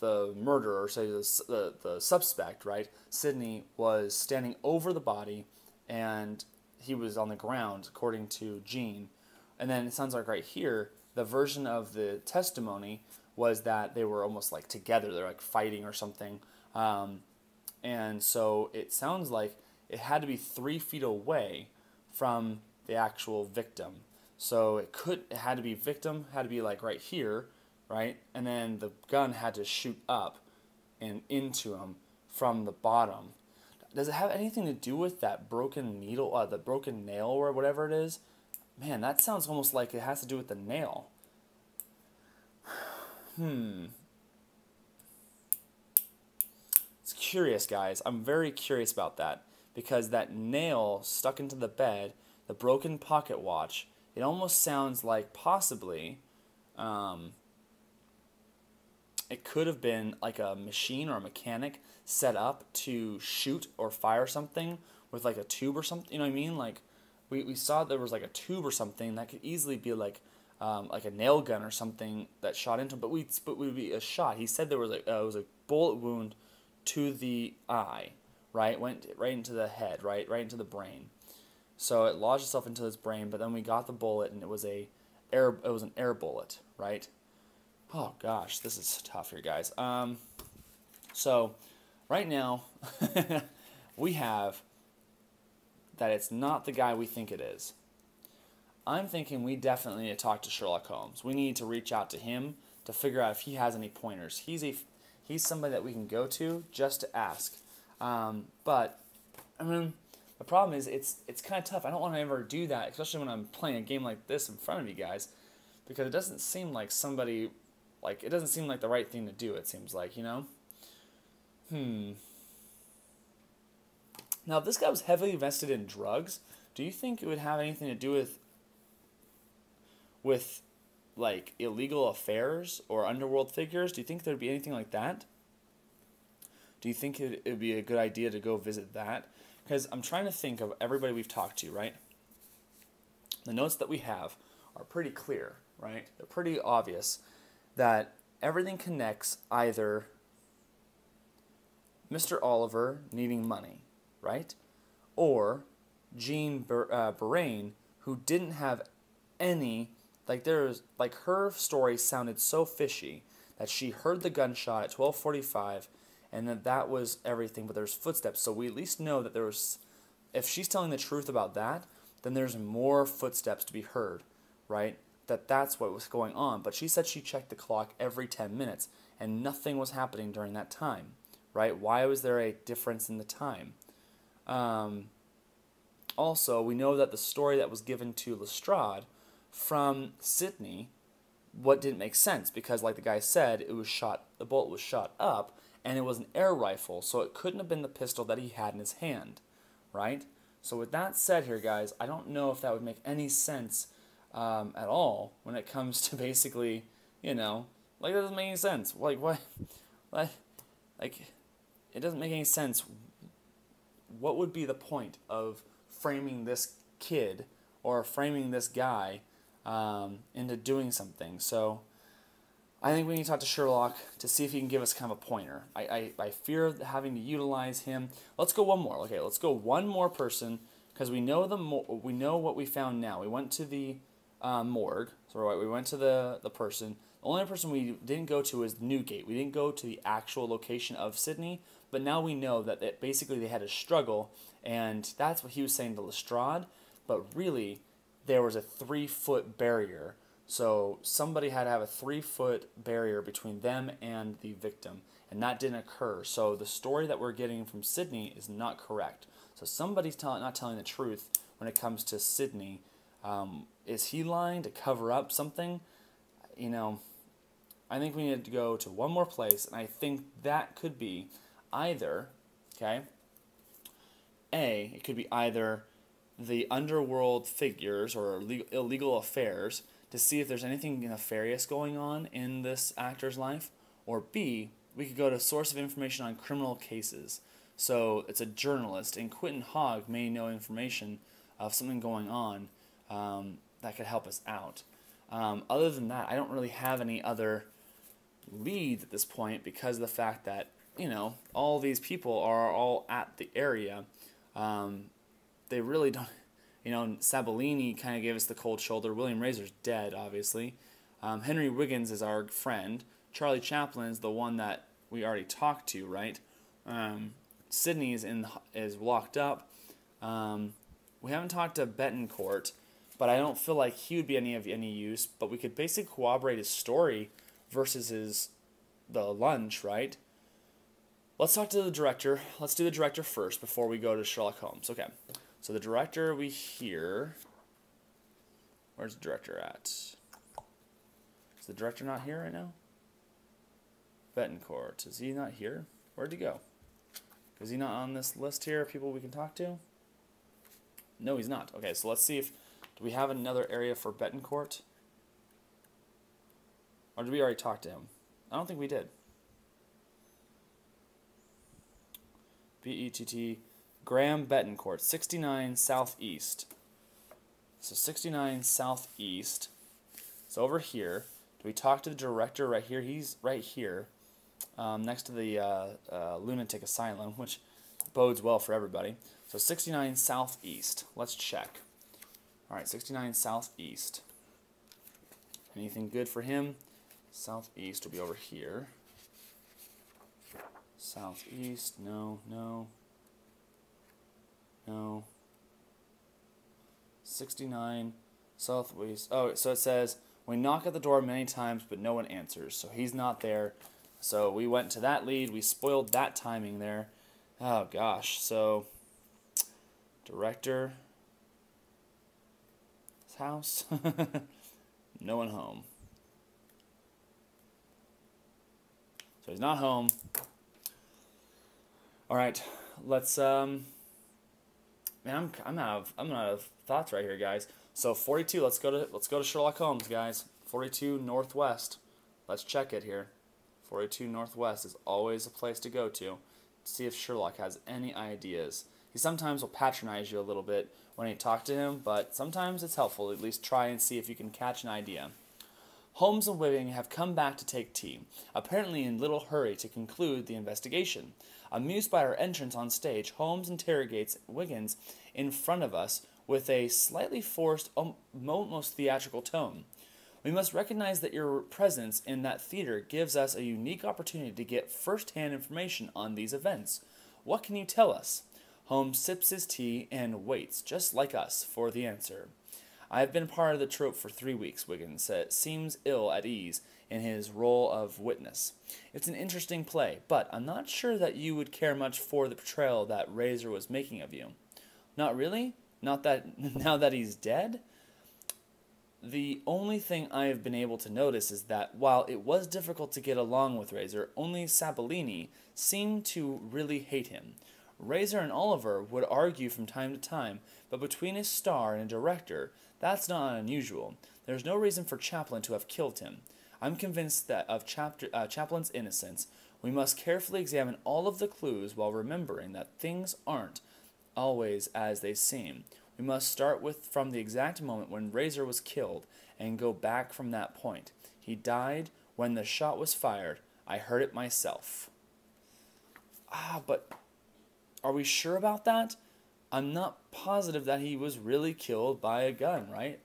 the murderer, say the, the the suspect, right? Sidney was standing over the body, and he was on the ground, according to Jean. And then it sounds like right here, the version of the testimony was that they were almost like together, they're like fighting or something. Um, and so it sounds like it had to be three feet away from the actual victim. So it could it had to be victim had to be like right here, right? And then the gun had to shoot up and into him from the bottom. Does it have anything to do with that broken needle, uh, the broken nail or whatever it is? Man, that sounds almost like it has to do with the nail. Hmm. It's curious, guys. I'm very curious about that because that nail stuck into the bed, the broken pocket watch, it almost sounds like possibly um, it could have been like a machine or a mechanic set up to shoot or fire something with like a tube or something. You know what I mean? Like we, we saw there was like a tube or something that could easily be like um, like a nail gun or something that shot into him, but we but would be a shot. He said there was a uh, it was a bullet wound to the eye, right? Went right into the head, right, right into the brain. So it lodged itself into his brain, but then we got the bullet, and it was a air it was an air bullet, right? Oh gosh, this is tough here, guys. Um, so right now we have that it's not the guy we think it is. I'm thinking we definitely need to talk to Sherlock Holmes. We need to reach out to him to figure out if he has any pointers. He's a he's somebody that we can go to just to ask. Um, but I mean, the problem is it's it's kind of tough. I don't want to ever do that, especially when I'm playing a game like this in front of you guys, because it doesn't seem like somebody like it doesn't seem like the right thing to do. It seems like you know. Hmm. Now, if this guy was heavily invested in drugs, do you think it would have anything to do with with like illegal affairs or underworld figures? Do you think there'd be anything like that? Do you think it would be a good idea to go visit that? Because I'm trying to think of everybody we've talked to, right? The notes that we have are pretty clear, right? They're pretty obvious that everything connects either Mr. Oliver needing money, right? Or Jean Ber- uh, who didn't have any like there's like her story sounded so fishy that she heard the gunshot at 12:45 and that that was everything but there's footsteps. So we at least know that there was if she's telling the truth about that then there's more footsteps to be heard right? That that's what was going on. But she said she checked the clock every 10 minutes and nothing was happening during that time right? Why was there a difference in the time? Um, also we know that the story that was given to lestrade from Sydney what didn't make sense because like the guy said it was shot the bullet was shot up and it was an air rifle so it couldn't have been the pistol that he had in his hand right? So with that said here guys i don't know if that would make any sense um, at all when it comes to basically you know like that doesn't make any sense. Like what like like it doesn't make any sense. What would be the point of framing this kid or framing this guy um, into doing something. So I think we need to talk to Sherlock to see if he can give us kind of a pointer. I, I, I fear having to utilize him. Let's go one more. Okay, let's go one more person because we know the we know what we found now. We went to the uh, morgue. So we went to the the person. The only person we didn't go to is Newgate. We didn't go to the actual location of Sydney, but now we know that it, basically they had a struggle, and that's what he was saying to Lestrade. But really, there was a three foot barrier. So somebody had to have a three foot barrier between them and the victim, and that didn't occur. So the story that we're getting from Sydney is not correct. So somebody's tell- not telling the truth when it comes to Sydney. Um, is he lying to cover up something? You know, I think we need to go to one more place, and I think that could be either, okay, A, it could be either the underworld figures or illegal affairs to see if there's anything nefarious going on in this actor's life, or B, we could go to source of information on criminal cases. So it's a journalist, and Quentin Hogg may know information of something going on um, that could help us out. Um, other than that, I don't really have any other leads at this point because of the fact that you know all these people are all at the area. Um, they really don't. You know, Sabellini kind of gave us the cold shoulder. William Razor's dead, obviously. Um, Henry Wiggins is our friend. Charlie Chaplin is the one that we already talked to, right? Um, Sidney is in is locked up. Um, we haven't talked to Betancourt, but I don't feel like he would be any of any use. But we could basically corroborate his story versus his the lunch, right? Let's talk to the director. Let's do the director first before we go to Sherlock Holmes. Okay. So the director we hear. Where's the director at? Is the director not here right now? Betancourt. Is he not here? Where'd he go? Is he not on this list here of people we can talk to? No, he's not. Okay, so let's see if do we have another area for Betancourt? Or did we already talk to him? I don't think we did. B E T T Graham Betancourt, 69 Southeast. So 69 Southeast. So over here. Do we talk to the director right here? He's right here, um, next to the uh, uh, lunatic asylum, which bodes well for everybody. So 69 Southeast. Let's check. All right, 69 Southeast. Anything good for him? Southeast will be over here. Southeast, no, no, no. 69 Southwest. Oh, so it says, we knock at the door many times, but no one answers. So he's not there. So we went to that lead. We spoiled that timing there. Oh, gosh. So Director. house. no one home. So he's not home. All right, let's. Um, man, I'm I'm out of I'm out of thoughts right here, guys. So 42. Let's go to let's go to Sherlock Holmes, guys. 42 Northwest. Let's check it here. 42 Northwest is always a place to go to. See if Sherlock has any ideas. He sometimes will patronize you a little bit when you talk to him, but sometimes it's helpful to at least try and see if you can catch an idea. Holmes and Wiggin have come back to take tea, apparently in little hurry to conclude the investigation. Amused by our entrance on stage, Holmes interrogates Wiggins in front of us with a slightly forced, um, almost theatrical tone. We must recognize that your presence in that theater gives us a unique opportunity to get first hand information on these events. What can you tell us? Holmes sips his tea and waits, just like us, for the answer. I have been part of the troupe for three weeks, Wiggins said. Seems ill at ease in his role of witness. It's an interesting play, but I'm not sure that you would care much for the portrayal that Razor was making of you. Not really? Not that now that he's dead? The only thing I have been able to notice is that while it was difficult to get along with Razor, only Sabellini seemed to really hate him. Razor and Oliver would argue from time to time, but between a star and a director, that's not unusual. There's no reason for Chaplin to have killed him. I'm convinced that of chapter, uh, Chaplin's innocence. We must carefully examine all of the clues while remembering that things aren't always as they seem. We must start with from the exact moment when Razor was killed and go back from that point. He died when the shot was fired. I heard it myself. Ah, but are we sure about that? I'm not positive that he was really killed by a gun, right?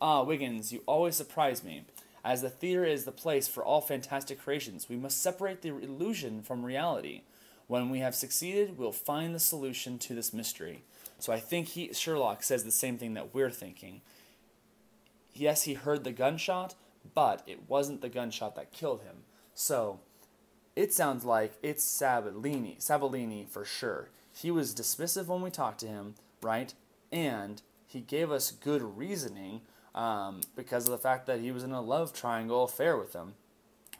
Ah, Wiggins, you always surprise me. As the theater is the place for all fantastic creations, we must separate the illusion from reality. When we have succeeded, we'll find the solution to this mystery. So I think he, Sherlock says the same thing that we're thinking. Yes, he heard the gunshot, but it wasn't the gunshot that killed him. So it sounds like it's Sabellini, Sabellini for sure. He was dismissive when we talked to him, right? And he gave us good reasoning um, because of the fact that he was in a love triangle affair with him.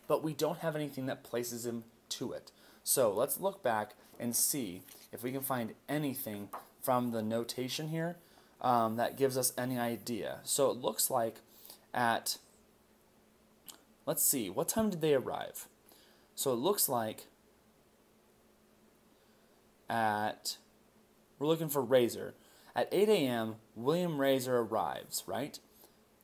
But we don't have anything that places him to it. So let's look back and see if we can find anything from the notation here um, that gives us any idea. So it looks like at, let's see, what time did they arrive? So it looks like at, we're looking for Razor. At 8 a.m., William Razor arrives, right?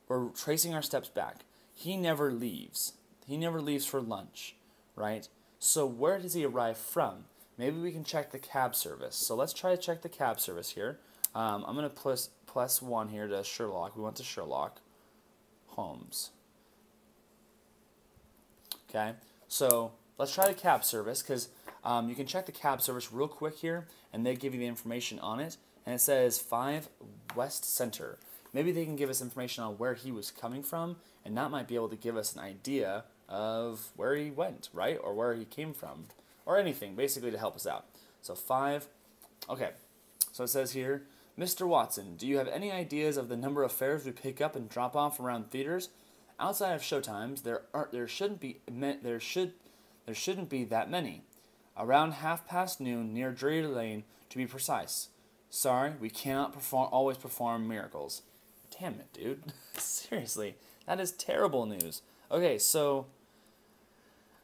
We're tracing our steps back. He never leaves. He never leaves for lunch, right? So where does he arrive from? Maybe we can check the cab service. So let's try to check the cab service here. Um, I'm going to plus, plus one here to Sherlock. We went to Sherlock Holmes. Okay, so let's try the cab service because um, you can check the cab service real quick here and they give you the information on it and it says 5 West Center. Maybe they can give us information on where he was coming from, and that might be able to give us an idea of where he went, right? Or where he came from, or anything, basically to help us out. So five. Okay, so it says here, Mr. Watson, do you have any ideas of the number of fares we pick up and drop off around theaters? Outside of showtimes, there are there shouldn't be there should there shouldn't be that many. Around half past noon near Drury Lane, to be precise. Sorry, we cannot perform always perform miracles. Damn it, dude. Seriously, that is terrible news. Okay, so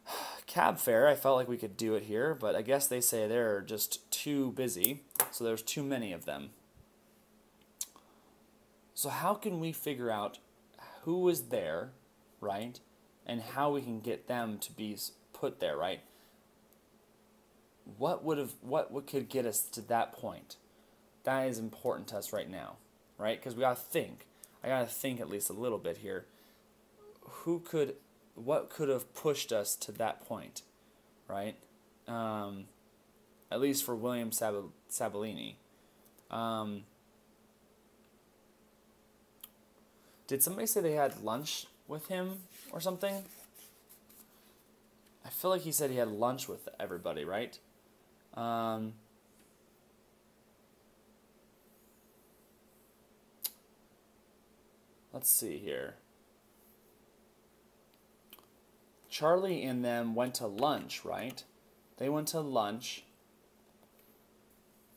cab fare, I felt like we could do it here, but I guess they say they're just too busy, so there's too many of them. So how can we figure out who was there, right, and how we can get them to be put there, right? What would have what what could get us to that point? That is important to us right now, right? Because we gotta think. I gotta think at least a little bit here. Who could, what could have pushed us to that point, right? Um, at least for William Sab- Sabellini. Um, did somebody say they had lunch with him or something? I feel like he said he had lunch with everybody, right? Um, let's see here. Charlie and them went to lunch, right? They went to lunch.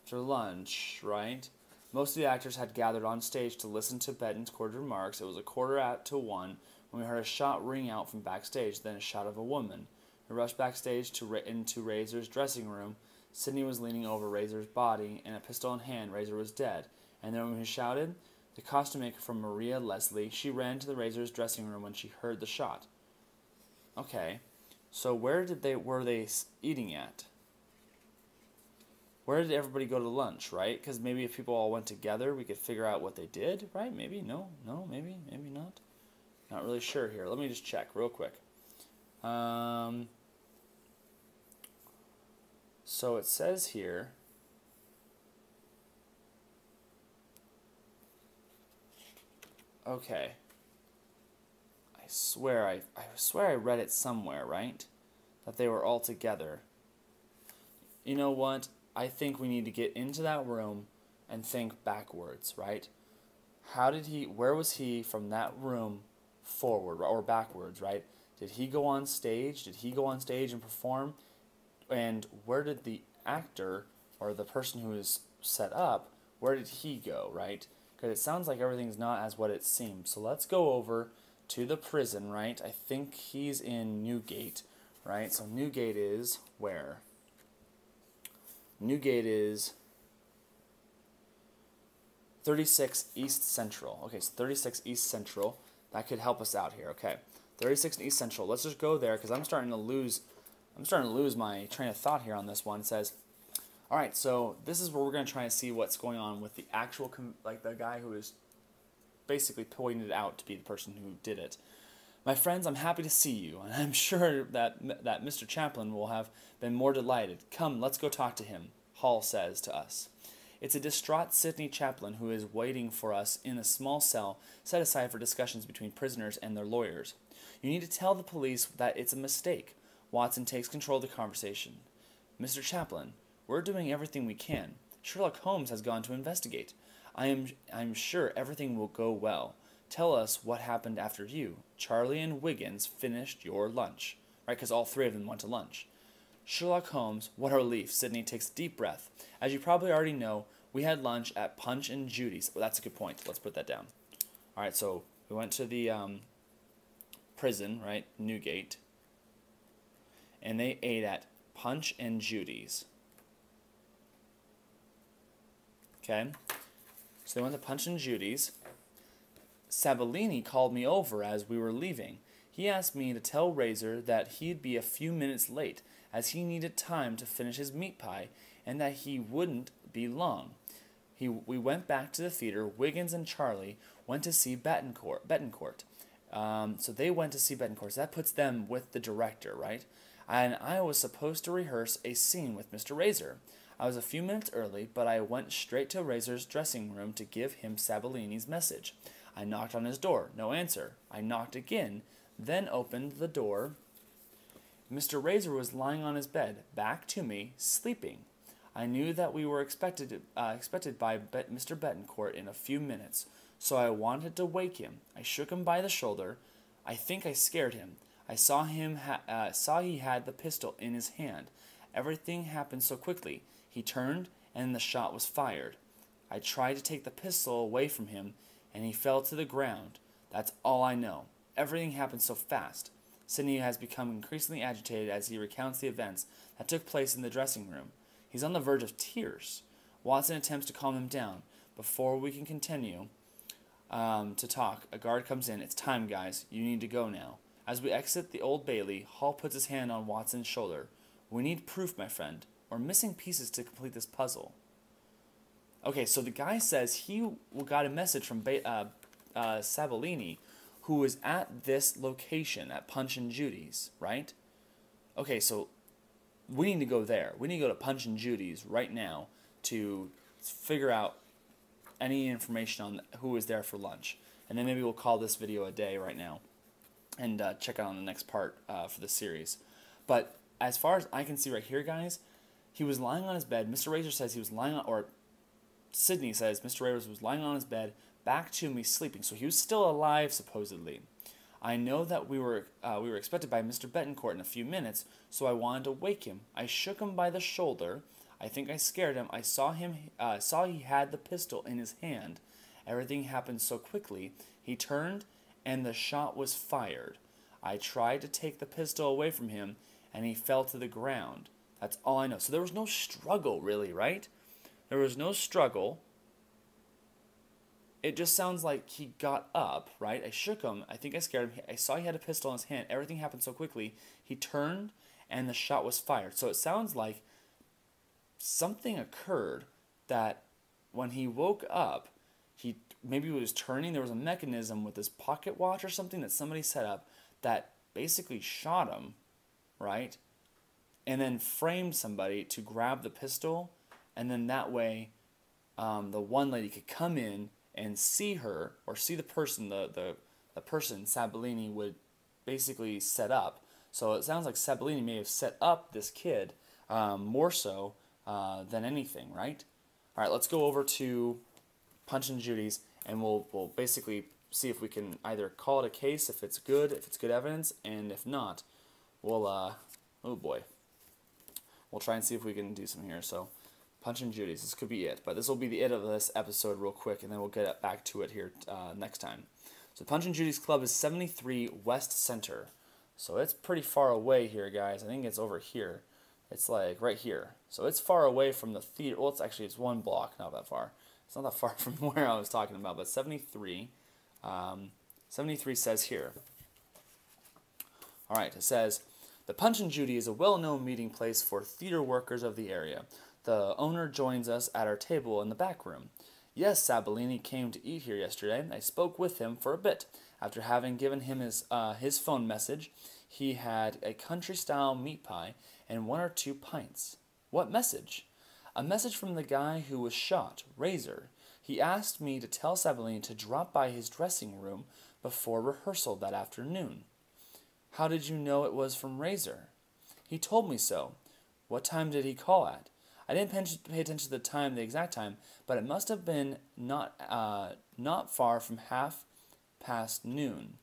For lunch, right? Most of the actors had gathered on stage to listen to Betancourt's remarks. It was a quarter at to one when we heard a shot ring out from backstage, then a shot of a woman. We rushed backstage to into Razor's dressing room. Sidney was leaning over Razor's body, and a pistol in hand, Razor was dead. And then when he shouted, the costume maker from Maria Leslie, she ran to the Razor's dressing room when she heard the shot. Okay, so where did they were they eating at? Where did everybody go to lunch, right? Because maybe if people all went together, we could figure out what they did, right? Maybe no, no, maybe, maybe not. Not really sure here. Let me just check real quick. Um, so it says here. Okay. I swear I I swear I read it somewhere, right? That they were all together. You know what? I think we need to get into that room and think backwards, right? How did he where was he from that room forward or backwards, right? Did he go on stage? Did he go on stage and perform? And where did the actor or the person who is set up, where did he go, right? Because it sounds like everything's not as what it seems. So let's go over to the prison, right? I think he's in Newgate, right? So Newgate is where? Newgate is 36 East Central. Okay, so 36 East Central. That could help us out here. Okay, 36 East Central. Let's just go there because I'm starting to lose. I'm starting to lose my train of thought here on this one. It says, all right, so this is where we're going to try and see what's going on with the actual, like the guy who is basically pointed out to be the person who did it. My friends, I'm happy to see you, and I'm sure that that Mr. Chaplin will have been more delighted. Come, let's go talk to him, Hall says to us. It's a distraught Sidney Chaplin who is waiting for us in a small cell set aside for discussions between prisoners and their lawyers. You need to tell the police that it's a mistake. Watson takes control of the conversation. Mr. Chaplin, we're doing everything we can. Sherlock Holmes has gone to investigate. I am I'm sure everything will go well. Tell us what happened after you, Charlie and Wiggins, finished your lunch. Right, because all three of them went to lunch. Sherlock Holmes, what a relief. Sidney takes a deep breath. As you probably already know, we had lunch at Punch and Judy's. Well, that's a good point. Let's put that down. All right, so we went to the um, prison, right, Newgate, and they ate at Punch and Judy's. Okay, so they went to Punch and Judy's. Sabellini called me over as we were leaving. He asked me to tell Razor that he'd be a few minutes late, as he needed time to finish his meat pie, and that he wouldn't be long. He, we went back to the theater. Wiggins and Charlie went to see Betancourt. Betancourt. Um, so they went to see Betancourt. So that puts them with the director, right? And I was supposed to rehearse a scene with Mr. Razor. I was a few minutes early, but I went straight to Razor's dressing room to give him Sabellini's message. I knocked on his door. No answer. I knocked again, then opened the door. Mr. Razor was lying on his bed, back to me, sleeping. I knew that we were expected uh, expected by Bet- Mr. Betancourt in a few minutes, so I wanted to wake him. I shook him by the shoulder. I think I scared him. I saw him uh, saw he had the pistol in his hand. Everything happened so quickly. He turned, and the shot was fired. I tried to take the pistol away from him, and he fell to the ground. That's all I know. Everything happened so fast. Sidney has become increasingly agitated as he recounts the events that took place in the dressing room. He's on the verge of tears. Watson attempts to calm him down. Before we can continue um, to talk, a guard comes in. It's time, guys. You need to go now. As we exit the Old Bailey, Hall puts his hand on Watson's shoulder. We need proof, my friend, or missing pieces to complete this puzzle. Okay, so the guy says he got a message from ba- uh, uh, Sabellini, who was at this location at Punch and Judy's, right? Okay, so we need to go there. We need to go to Punch and Judy's right now to figure out any information on who was there for lunch. And then maybe we'll call this video a day right now and uh, check out on the next part uh, for the series. But as far as I can see right here, guys, he was lying on his bed. Mr. Razor says he was lying on, or Sydney says Mr. Razor was lying on his bed, back to me sleeping. So he was still alive, supposedly. I know that we were uh, we were expected by Mr. Betancourt in a few minutes, so I wanted to wake him. I shook him by the shoulder. I think I scared him. I saw him uh, saw he had the pistol in his hand. Everything happened so quickly. He turned, and the shot was fired. I tried to take the pistol away from him, and he fell to the ground. That's all I know. So there was no struggle, really, right? There was no struggle. It just sounds like he got up, right? I shook him. I think I scared him. I saw he had a pistol in his hand. Everything happened so quickly. He turned, and the shot was fired. So it sounds like something occurred that when he woke up, he maybe was turning. There was a mechanism with his pocket watch or something that somebody set up that basically shot him, right? And then framed somebody to grab the pistol, and then that way, um, the one lady could come in and see her or see the person the the, the person Sabellini would basically set up. So it sounds like Sabellini may have set up this kid um, more so uh, than anything, right? All right, let's go over to Punch and Judy's, and we'll we'll basically see if we can either call it a case if it's good, if it's good evidence, and if not, we'll uh, oh boy, we'll try and see if we can do some here. So. Punch and Judy's. This could be it, but this will be the it of this episode real quick, and then we'll get back to it here uh, next time. So Punch and Judy's Club is 73 West Center. So it's pretty far away here, guys. I think it's over here. It's like right here. So it's far away from the theater. Well, it's actually it's one block, not that far. It's not that far from where I was talking about, but 73. Um, 73 says here. All right, it says the Punch and Judy is a well-known meeting place for theater workers of the area. The owner joins us at our table in the back room. Yes, Sabellini came to eat here yesterday. I spoke with him for a bit. After having given him his, uh, his phone message, he had a country style meat pie and one or two pints. What message? A message from the guy who was shot, Razor. He asked me to tell Sabellini to drop by his dressing room before rehearsal that afternoon. How did you know it was from Razor? He told me so. What time did he call at? I didn't pay attention to the time, the exact time, but it must have been not uh, not far from half past noon.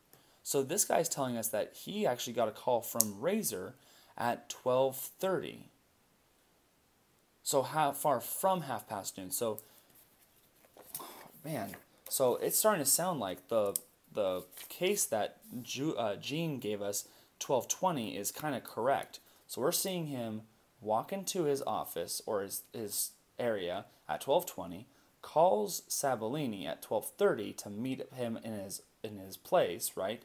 So this guy's telling us that he actually got a call from Razor at twelve thirty. So how far from half past noon? So, man, so it's starting to sound like the the case that Ju, uh, Gene gave us, twelve twenty, is kind of correct. So we're seeing him walk into his office or his, his area at 12:20, calls Sabellini at 12:30 to meet him in his in his place, right?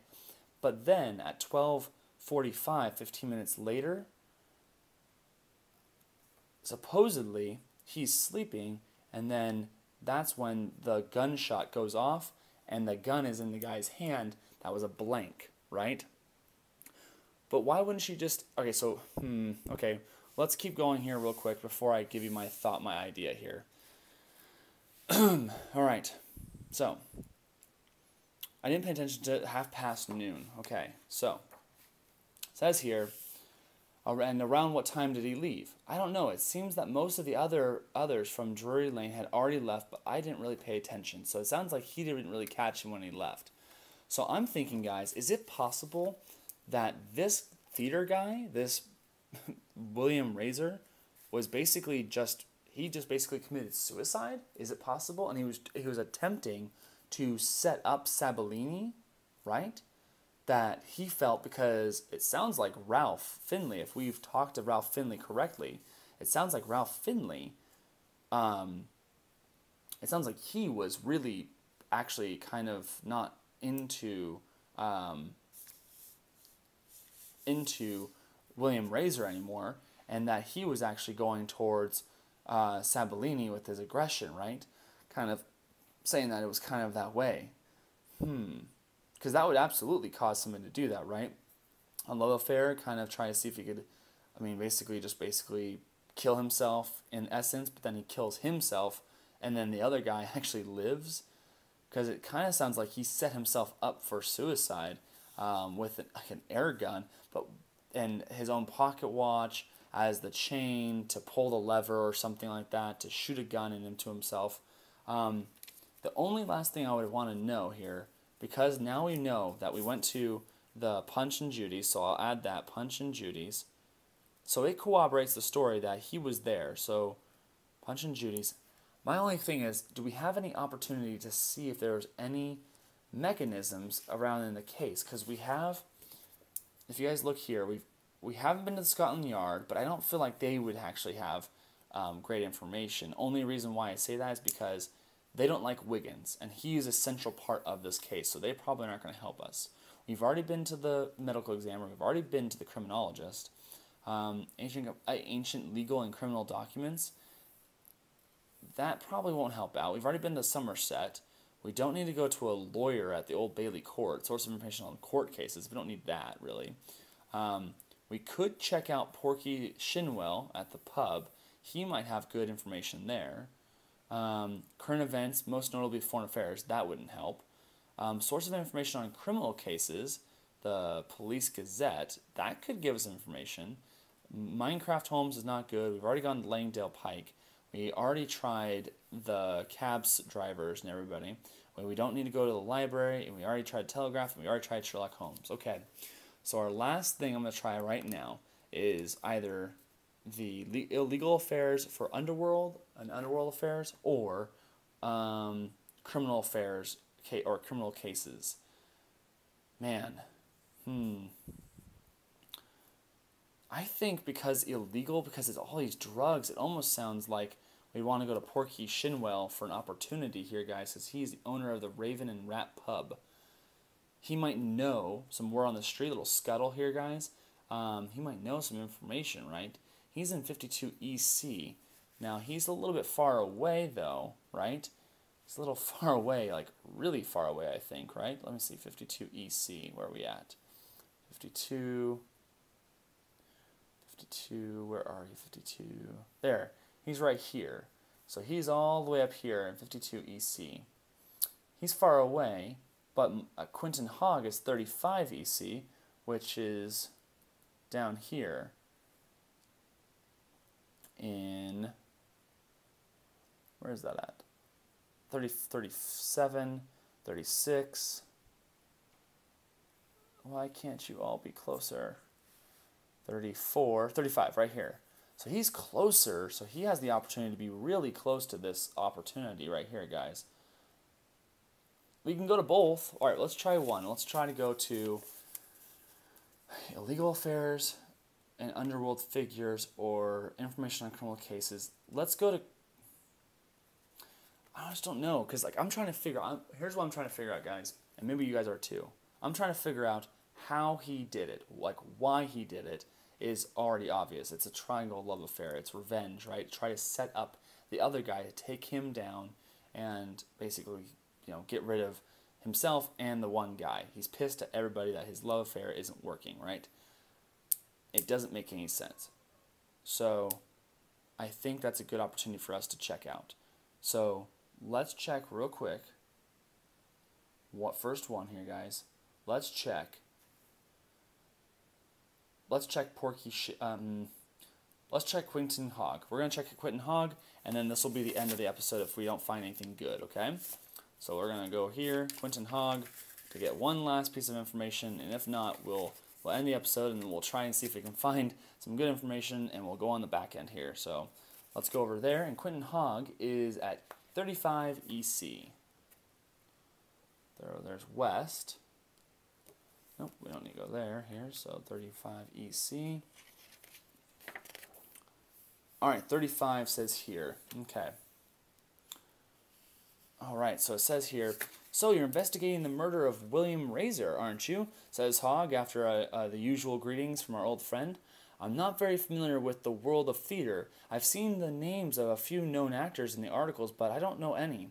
But then at 12:45, 15 minutes later, supposedly he's sleeping and then that's when the gunshot goes off and the gun is in the guy's hand. That was a blank, right? But why wouldn't she just okay, so hmm, okay let's keep going here real quick before I give you my thought, my idea here. All right, so I didn't pay attention to half past noon. Okay, so says here, and around what time did he leave? I don't know. It seems that most of the other others from Drury Lane had already left, but I didn't really pay attention. So it sounds like he didn't really catch him when he left. So I'm thinking, guys, is it possible that this theater guy, this William Razor, was basically just he just basically committed suicide? Is it possible? And he was he was attempting to set up Sabellini, right? That he felt because it sounds like Ralph Finley. If we've talked to Ralph Finley correctly, it sounds like Ralph Finley. Um, it sounds like he was really actually kind of not into um, into William Razor anymore, and that he was actually going towards uh, Sabellini with his aggression, right? Kind of saying that it was kind of that way. Hmm. Because that would absolutely cause someone to do that, right? A love affair, kind of try to see if he could, I mean, basically just basically kill himself in essence, but then he kills himself, and then the other guy actually lives. Because it kind of sounds like he set himself up for suicide um, with an, like an air gun, but and his own pocket watch as the chain to pull the lever or something like that to shoot a gun into himself. Um, the only last thing I would want to know here, because now we know that we went to the Punch and Judy's, so I'll add that Punch and Judy's. So it corroborates the story that he was there. So Punch and Judy's. My only thing is, do we have any opportunity to see if there's any mechanisms around in the case? Because we have, if you guys look here, we've we haven't been to the Scotland Yard, but I don't feel like they would actually have um, great information. Only reason why I say that is because they don't like Wiggins, and he is a central part of this case, so they probably aren't going to help us. We've already been to the medical examiner, we've already been to the criminologist. Um, ancient, uh, ancient legal and criminal documents, that probably won't help out. We've already been to Somerset. We don't need to go to a lawyer at the Old Bailey Court, source of information on court cases. We don't need that, really. Um, we could check out Porky Shinwell at the pub. He might have good information there. Um, current events, most notably foreign affairs, that wouldn't help. Um, source of information on criminal cases, the Police Gazette, that could give us information. Mycroft Holmes is not good. We've already gone to Langdale Pike. We already tried the cabs drivers and everybody. We don't need to go to the library, and we already tried Telegraph, and we already tried Sherlock Holmes. Okay. So our last thing I'm going to try right now is either the illegal affairs for Underworld and Underworld affairs or um, criminal affairs or criminal cases. Man, hmm. I think because illegal, because it's all these drugs, it almost sounds like we want to go to Porky Shinwell for an opportunity here, guys, because he's the owner of the Raven and Rat Pub he might know some word on the street, little scuttle here, guys. Um, he might know some information, right? He's in 52 EC. Now, he's a little bit far away, though, right? He's a little far away, like really far away, I think, right? Let me see, 52 EC, where are we at? 52, 52, where are you, 52? There, he's right here. So he's all the way up here in 52 EC. He's far away, but uh, Quentin Hogg is 35 EC, which is down here in, where is that at? 30, 37, 36. Why can't you all be closer? 34, 35, right here. So he's closer, so he has the opportunity to be really close to this opportunity right here, guys. We can go to both. All right, let's try one. Let's try to go to illegal affairs and underworld figures or information on criminal cases. Let's go to. I just don't know because like I'm trying to figure. out. here's what I'm trying to figure out, guys, and maybe you guys are too. I'm trying to figure out how he did it, like why he did it is already obvious. It's a triangle love affair. It's revenge, right? Try to set up the other guy to take him down and basically you know, get rid of himself and the one guy. He's pissed at everybody that his love affair isn't working, right? It doesn't make any sense. So I think that's a good opportunity for us to check out. So let's check real quick. What first one here, guys? Let's check. Let's check Porky. um, let's check Quentin Hogg. We're gonna check Quentin Hogg, and then this will be the end of the episode if we don't find anything good. Okay. So we're gonna go here, Quentin Hogg, to get one last piece of information, and if not, we'll we'll end the episode and we'll try and see if we can find some good information, and we'll go on the back end here. So let's go over there, and Quentin Hogg is at 35 EC. There, there's west. Nope, we don't need to go there here. So 35 EC. All right, 35 says here. Okay. All right, so it says here, so you're investigating the murder of William Razor, aren't you? Says Hogg after uh, uh, the usual greetings from our old friend. I'm not very familiar with the world of theater. I've seen the names of a few known actors in the articles, but I don't know any.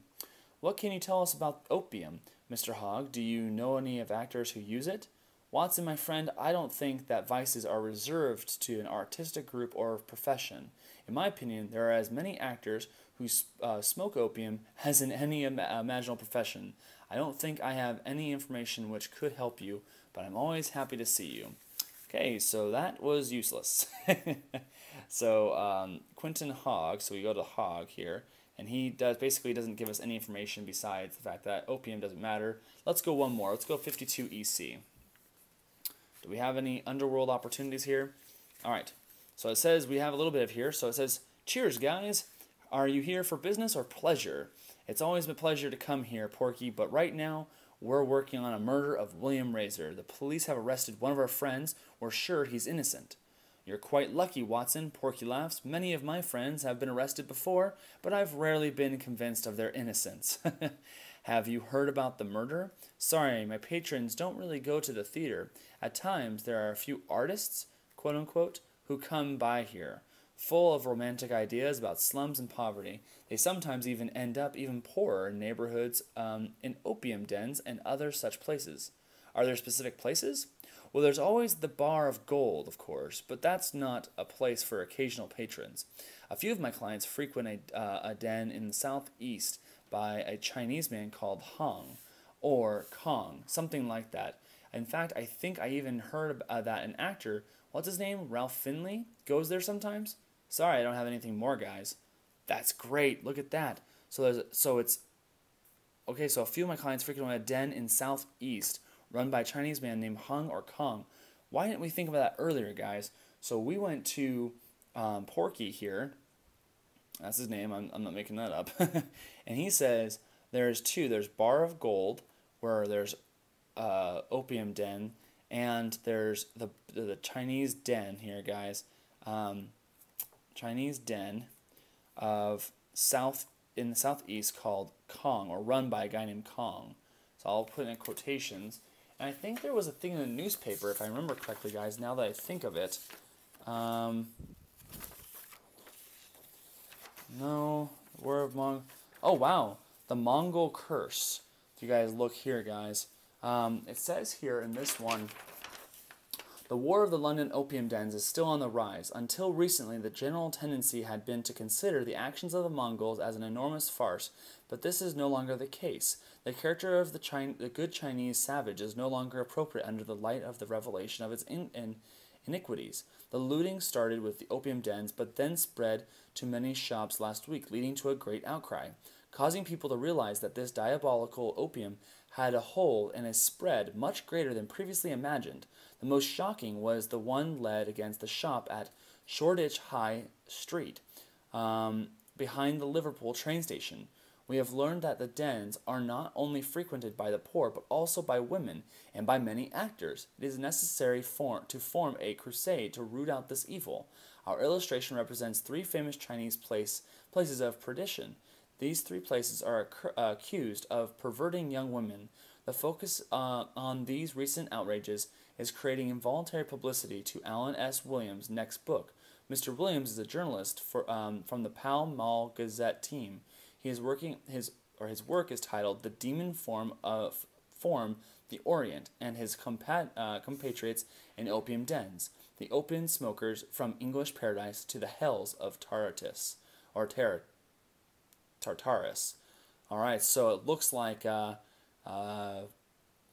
What can you tell us about opium, Mr. Hogg? Do you know any of actors who use it? Watson, my friend, I don't think that vices are reserved to an artistic group or profession. In my opinion, there are as many actors who uh, smoke opium as in any Im imaginable profession. I don't think I have any information which could help you, but I'm always happy to see you. Okay, so that was useless. so um, Quentin Hogg, so we go to Hogg here, and he does basically doesn't give us any information besides the fact that opium doesn't matter. Let's go one more. Let's go 52 EC. Do we have any underworld opportunities here? All right. So it says we have a little bit of here. So it says, "Cheers, guys. Are you here for business or pleasure? It's always a pleasure to come here, Porky, but right now we're working on a murder of William Razor. The police have arrested one of our friends. We're sure he's innocent." You're quite lucky, Watson, Porky laughs. Many of my friends have been arrested before, but I've rarely been convinced of their innocence. have you heard about the murder? Sorry, my patrons don't really go to the theater. At times, there are a few artists, quote unquote, who come by here, full of romantic ideas about slums and poverty. They sometimes even end up even poorer in neighborhoods, um, in opium dens, and other such places. Are there specific places? Well, there's always the Bar of Gold, of course, but that's not a place for occasional patrons. A few of my clients frequent a, uh, a den in the southeast by a Chinese man called Hong, or Kong, something like that. In fact, I think I even heard uh, that an actor, what's his name, Ralph Finley, goes there sometimes. Sorry, I don't have anything more, guys. That's great. Look at that. So there's so it's okay. So a few of my clients frequent a den in southeast, run by a Chinese man named Hung or Kong. Why didn't we think about that earlier, guys? So we went to um, Porky here. That's his name. I'm, I'm not making that up. and he says there's two. There's Bar of Gold, where there's uh, opium den, and there's the the Chinese den here, guys. Um, Chinese den of south in the southeast called Kong, or run by a guy named Kong. So I'll put in quotations. And I think there was a thing in the newspaper, if I remember correctly, guys. Now that I think of it, um, no, War of Mong. Oh wow, the Mongol Curse. If you guys look here, guys, um, it says here in this one, the War of the London Opium Dens is still on the rise. Until recently, the general tendency had been to consider the actions of the Mongols as an enormous farce, but this is no longer the case. The character of the, the good Chinese savage is no longer appropriate under the light of the revelation of its in in iniquities. The looting started with the opium dens, but then spread to many shops last week, leading to a great outcry, causing people to realize that this diabolical opium had a hole and a spread much greater than previously imagined. The most shocking was the one led against the shop at Shoreditch High Street, um, behind the Liverpool train station. We have learned that the dens are not only frequented by the poor, but also by women and by many actors. It is necessary for, to form a crusade to root out this evil. Our illustration represents three famous Chinese place, places of perdition. These three places are accused of perverting young women. The focus uh, on these recent outrages is creating involuntary publicity to Alan S. Williams' next book. Mr. Williams is a journalist for, um, from the Pall Mall Gazette team. He is working his or his work is titled "The Demon Form of Form the Orient, and his compat- uh, compatriots in opium dens, the opium smokers from English paradise to the hells of Tartarus, or Tar- Tartarus. All right, so it looks like uh, uh,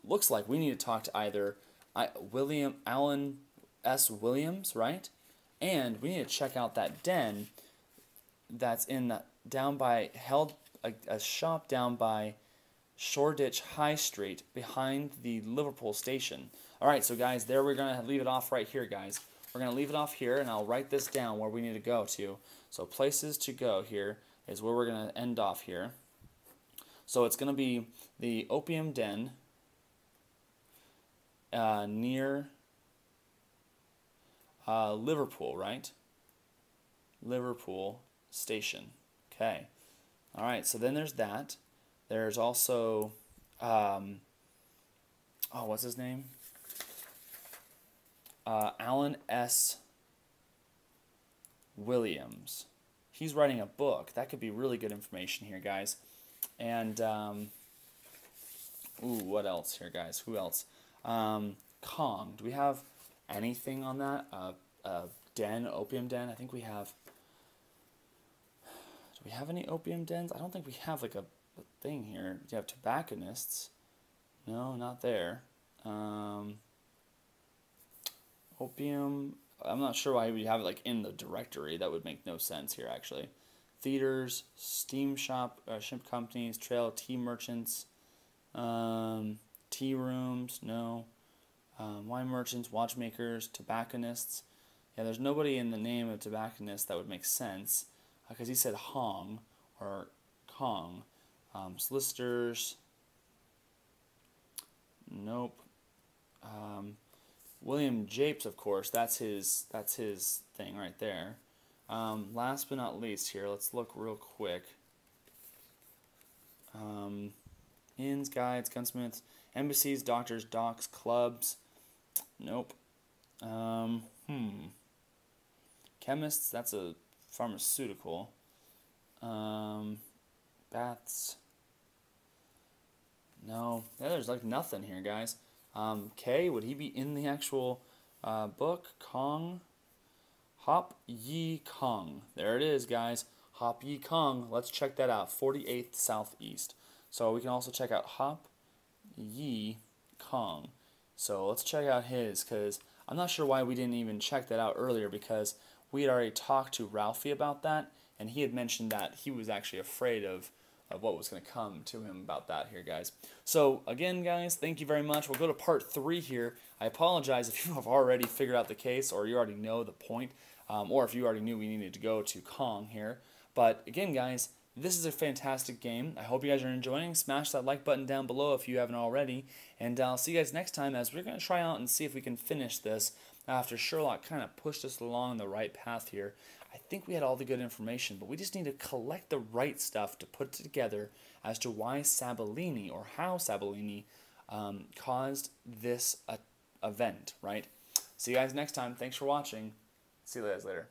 looks like we need to talk to either I, William Allen S. Williams, right? And we need to check out that den that's in the, down by held a, a shop down by Shoreditch High Street behind the Liverpool station. All right, so guys, there we're gonna leave it off right here, guys. We're gonna leave it off here, and I'll write this down where we need to go to. So places to go here is where we're gonna end off here. So it's gonna be the Opium Den uh, near uh, Liverpool, right? Liverpool station. Okay. All right. So then there's that. There's also, um, oh, what's his name? Uh, Alan S. Williams. He's writing a book. That could be really good information here, guys. And, um, ooh, what else here, guys? Who else? Um, Kong. Do we have anything on that? Uh, uh, den, opium den. I think we have. Do we have any opium dens? I don't think we have like a, a thing here. Do you have tobacconists? No, not there. Um, opium. I'm not sure why we have it like in the directory. That would make no sense here, actually. Theaters, steam shop, uh, ship companies, trail tea merchants, um, tea rooms, no. Um, wine merchants, watchmakers, tobacconists. Yeah, there's nobody in the name of tobacconist that would make sense because uh, he said Hong or Kong. Um, solicitors. Nope. Um, William Japes, of course, that's his that's his thing right there. Um, last but not least, here, let's look real quick. Um, inns, guides, gunsmiths, embassies, doctors, docs, clubs. Nope. Um, hmm. Chemists, that's a pharmaceutical. Um, baths. No, yeah, there's like nothing here, guys. Um, K, would he be in the actual uh, book? Kong? Hop Yi Kong. There it is, guys. Hop Yi Kong. Let's check that out. 48th Southeast. So we can also check out Hop Yi Kong. So let's check out his because I'm not sure why we didn't even check that out earlier because we had already talked to Ralphie about that and he had mentioned that he was actually afraid of, of what was going to come to him about that here, guys. So again, guys, thank you very much. We'll go to part three here. I apologize if you have already figured out the case or you already know the point um, or if you already knew we needed to go to Kong here. But again, guys, this is a fantastic game. I hope you guys are enjoying. Smash that like button down below if you haven't already. And I'll see you guys next time as we're going to try out and see if we can finish this after Sherlock kind of pushed us along the right path here. I think we had all the good information, but we just need to collect the right stuff to put together as to why Sabellini or how Sabellini um, caused this uh, event, right? See you guys next time. Thanks for watching. See you guys later.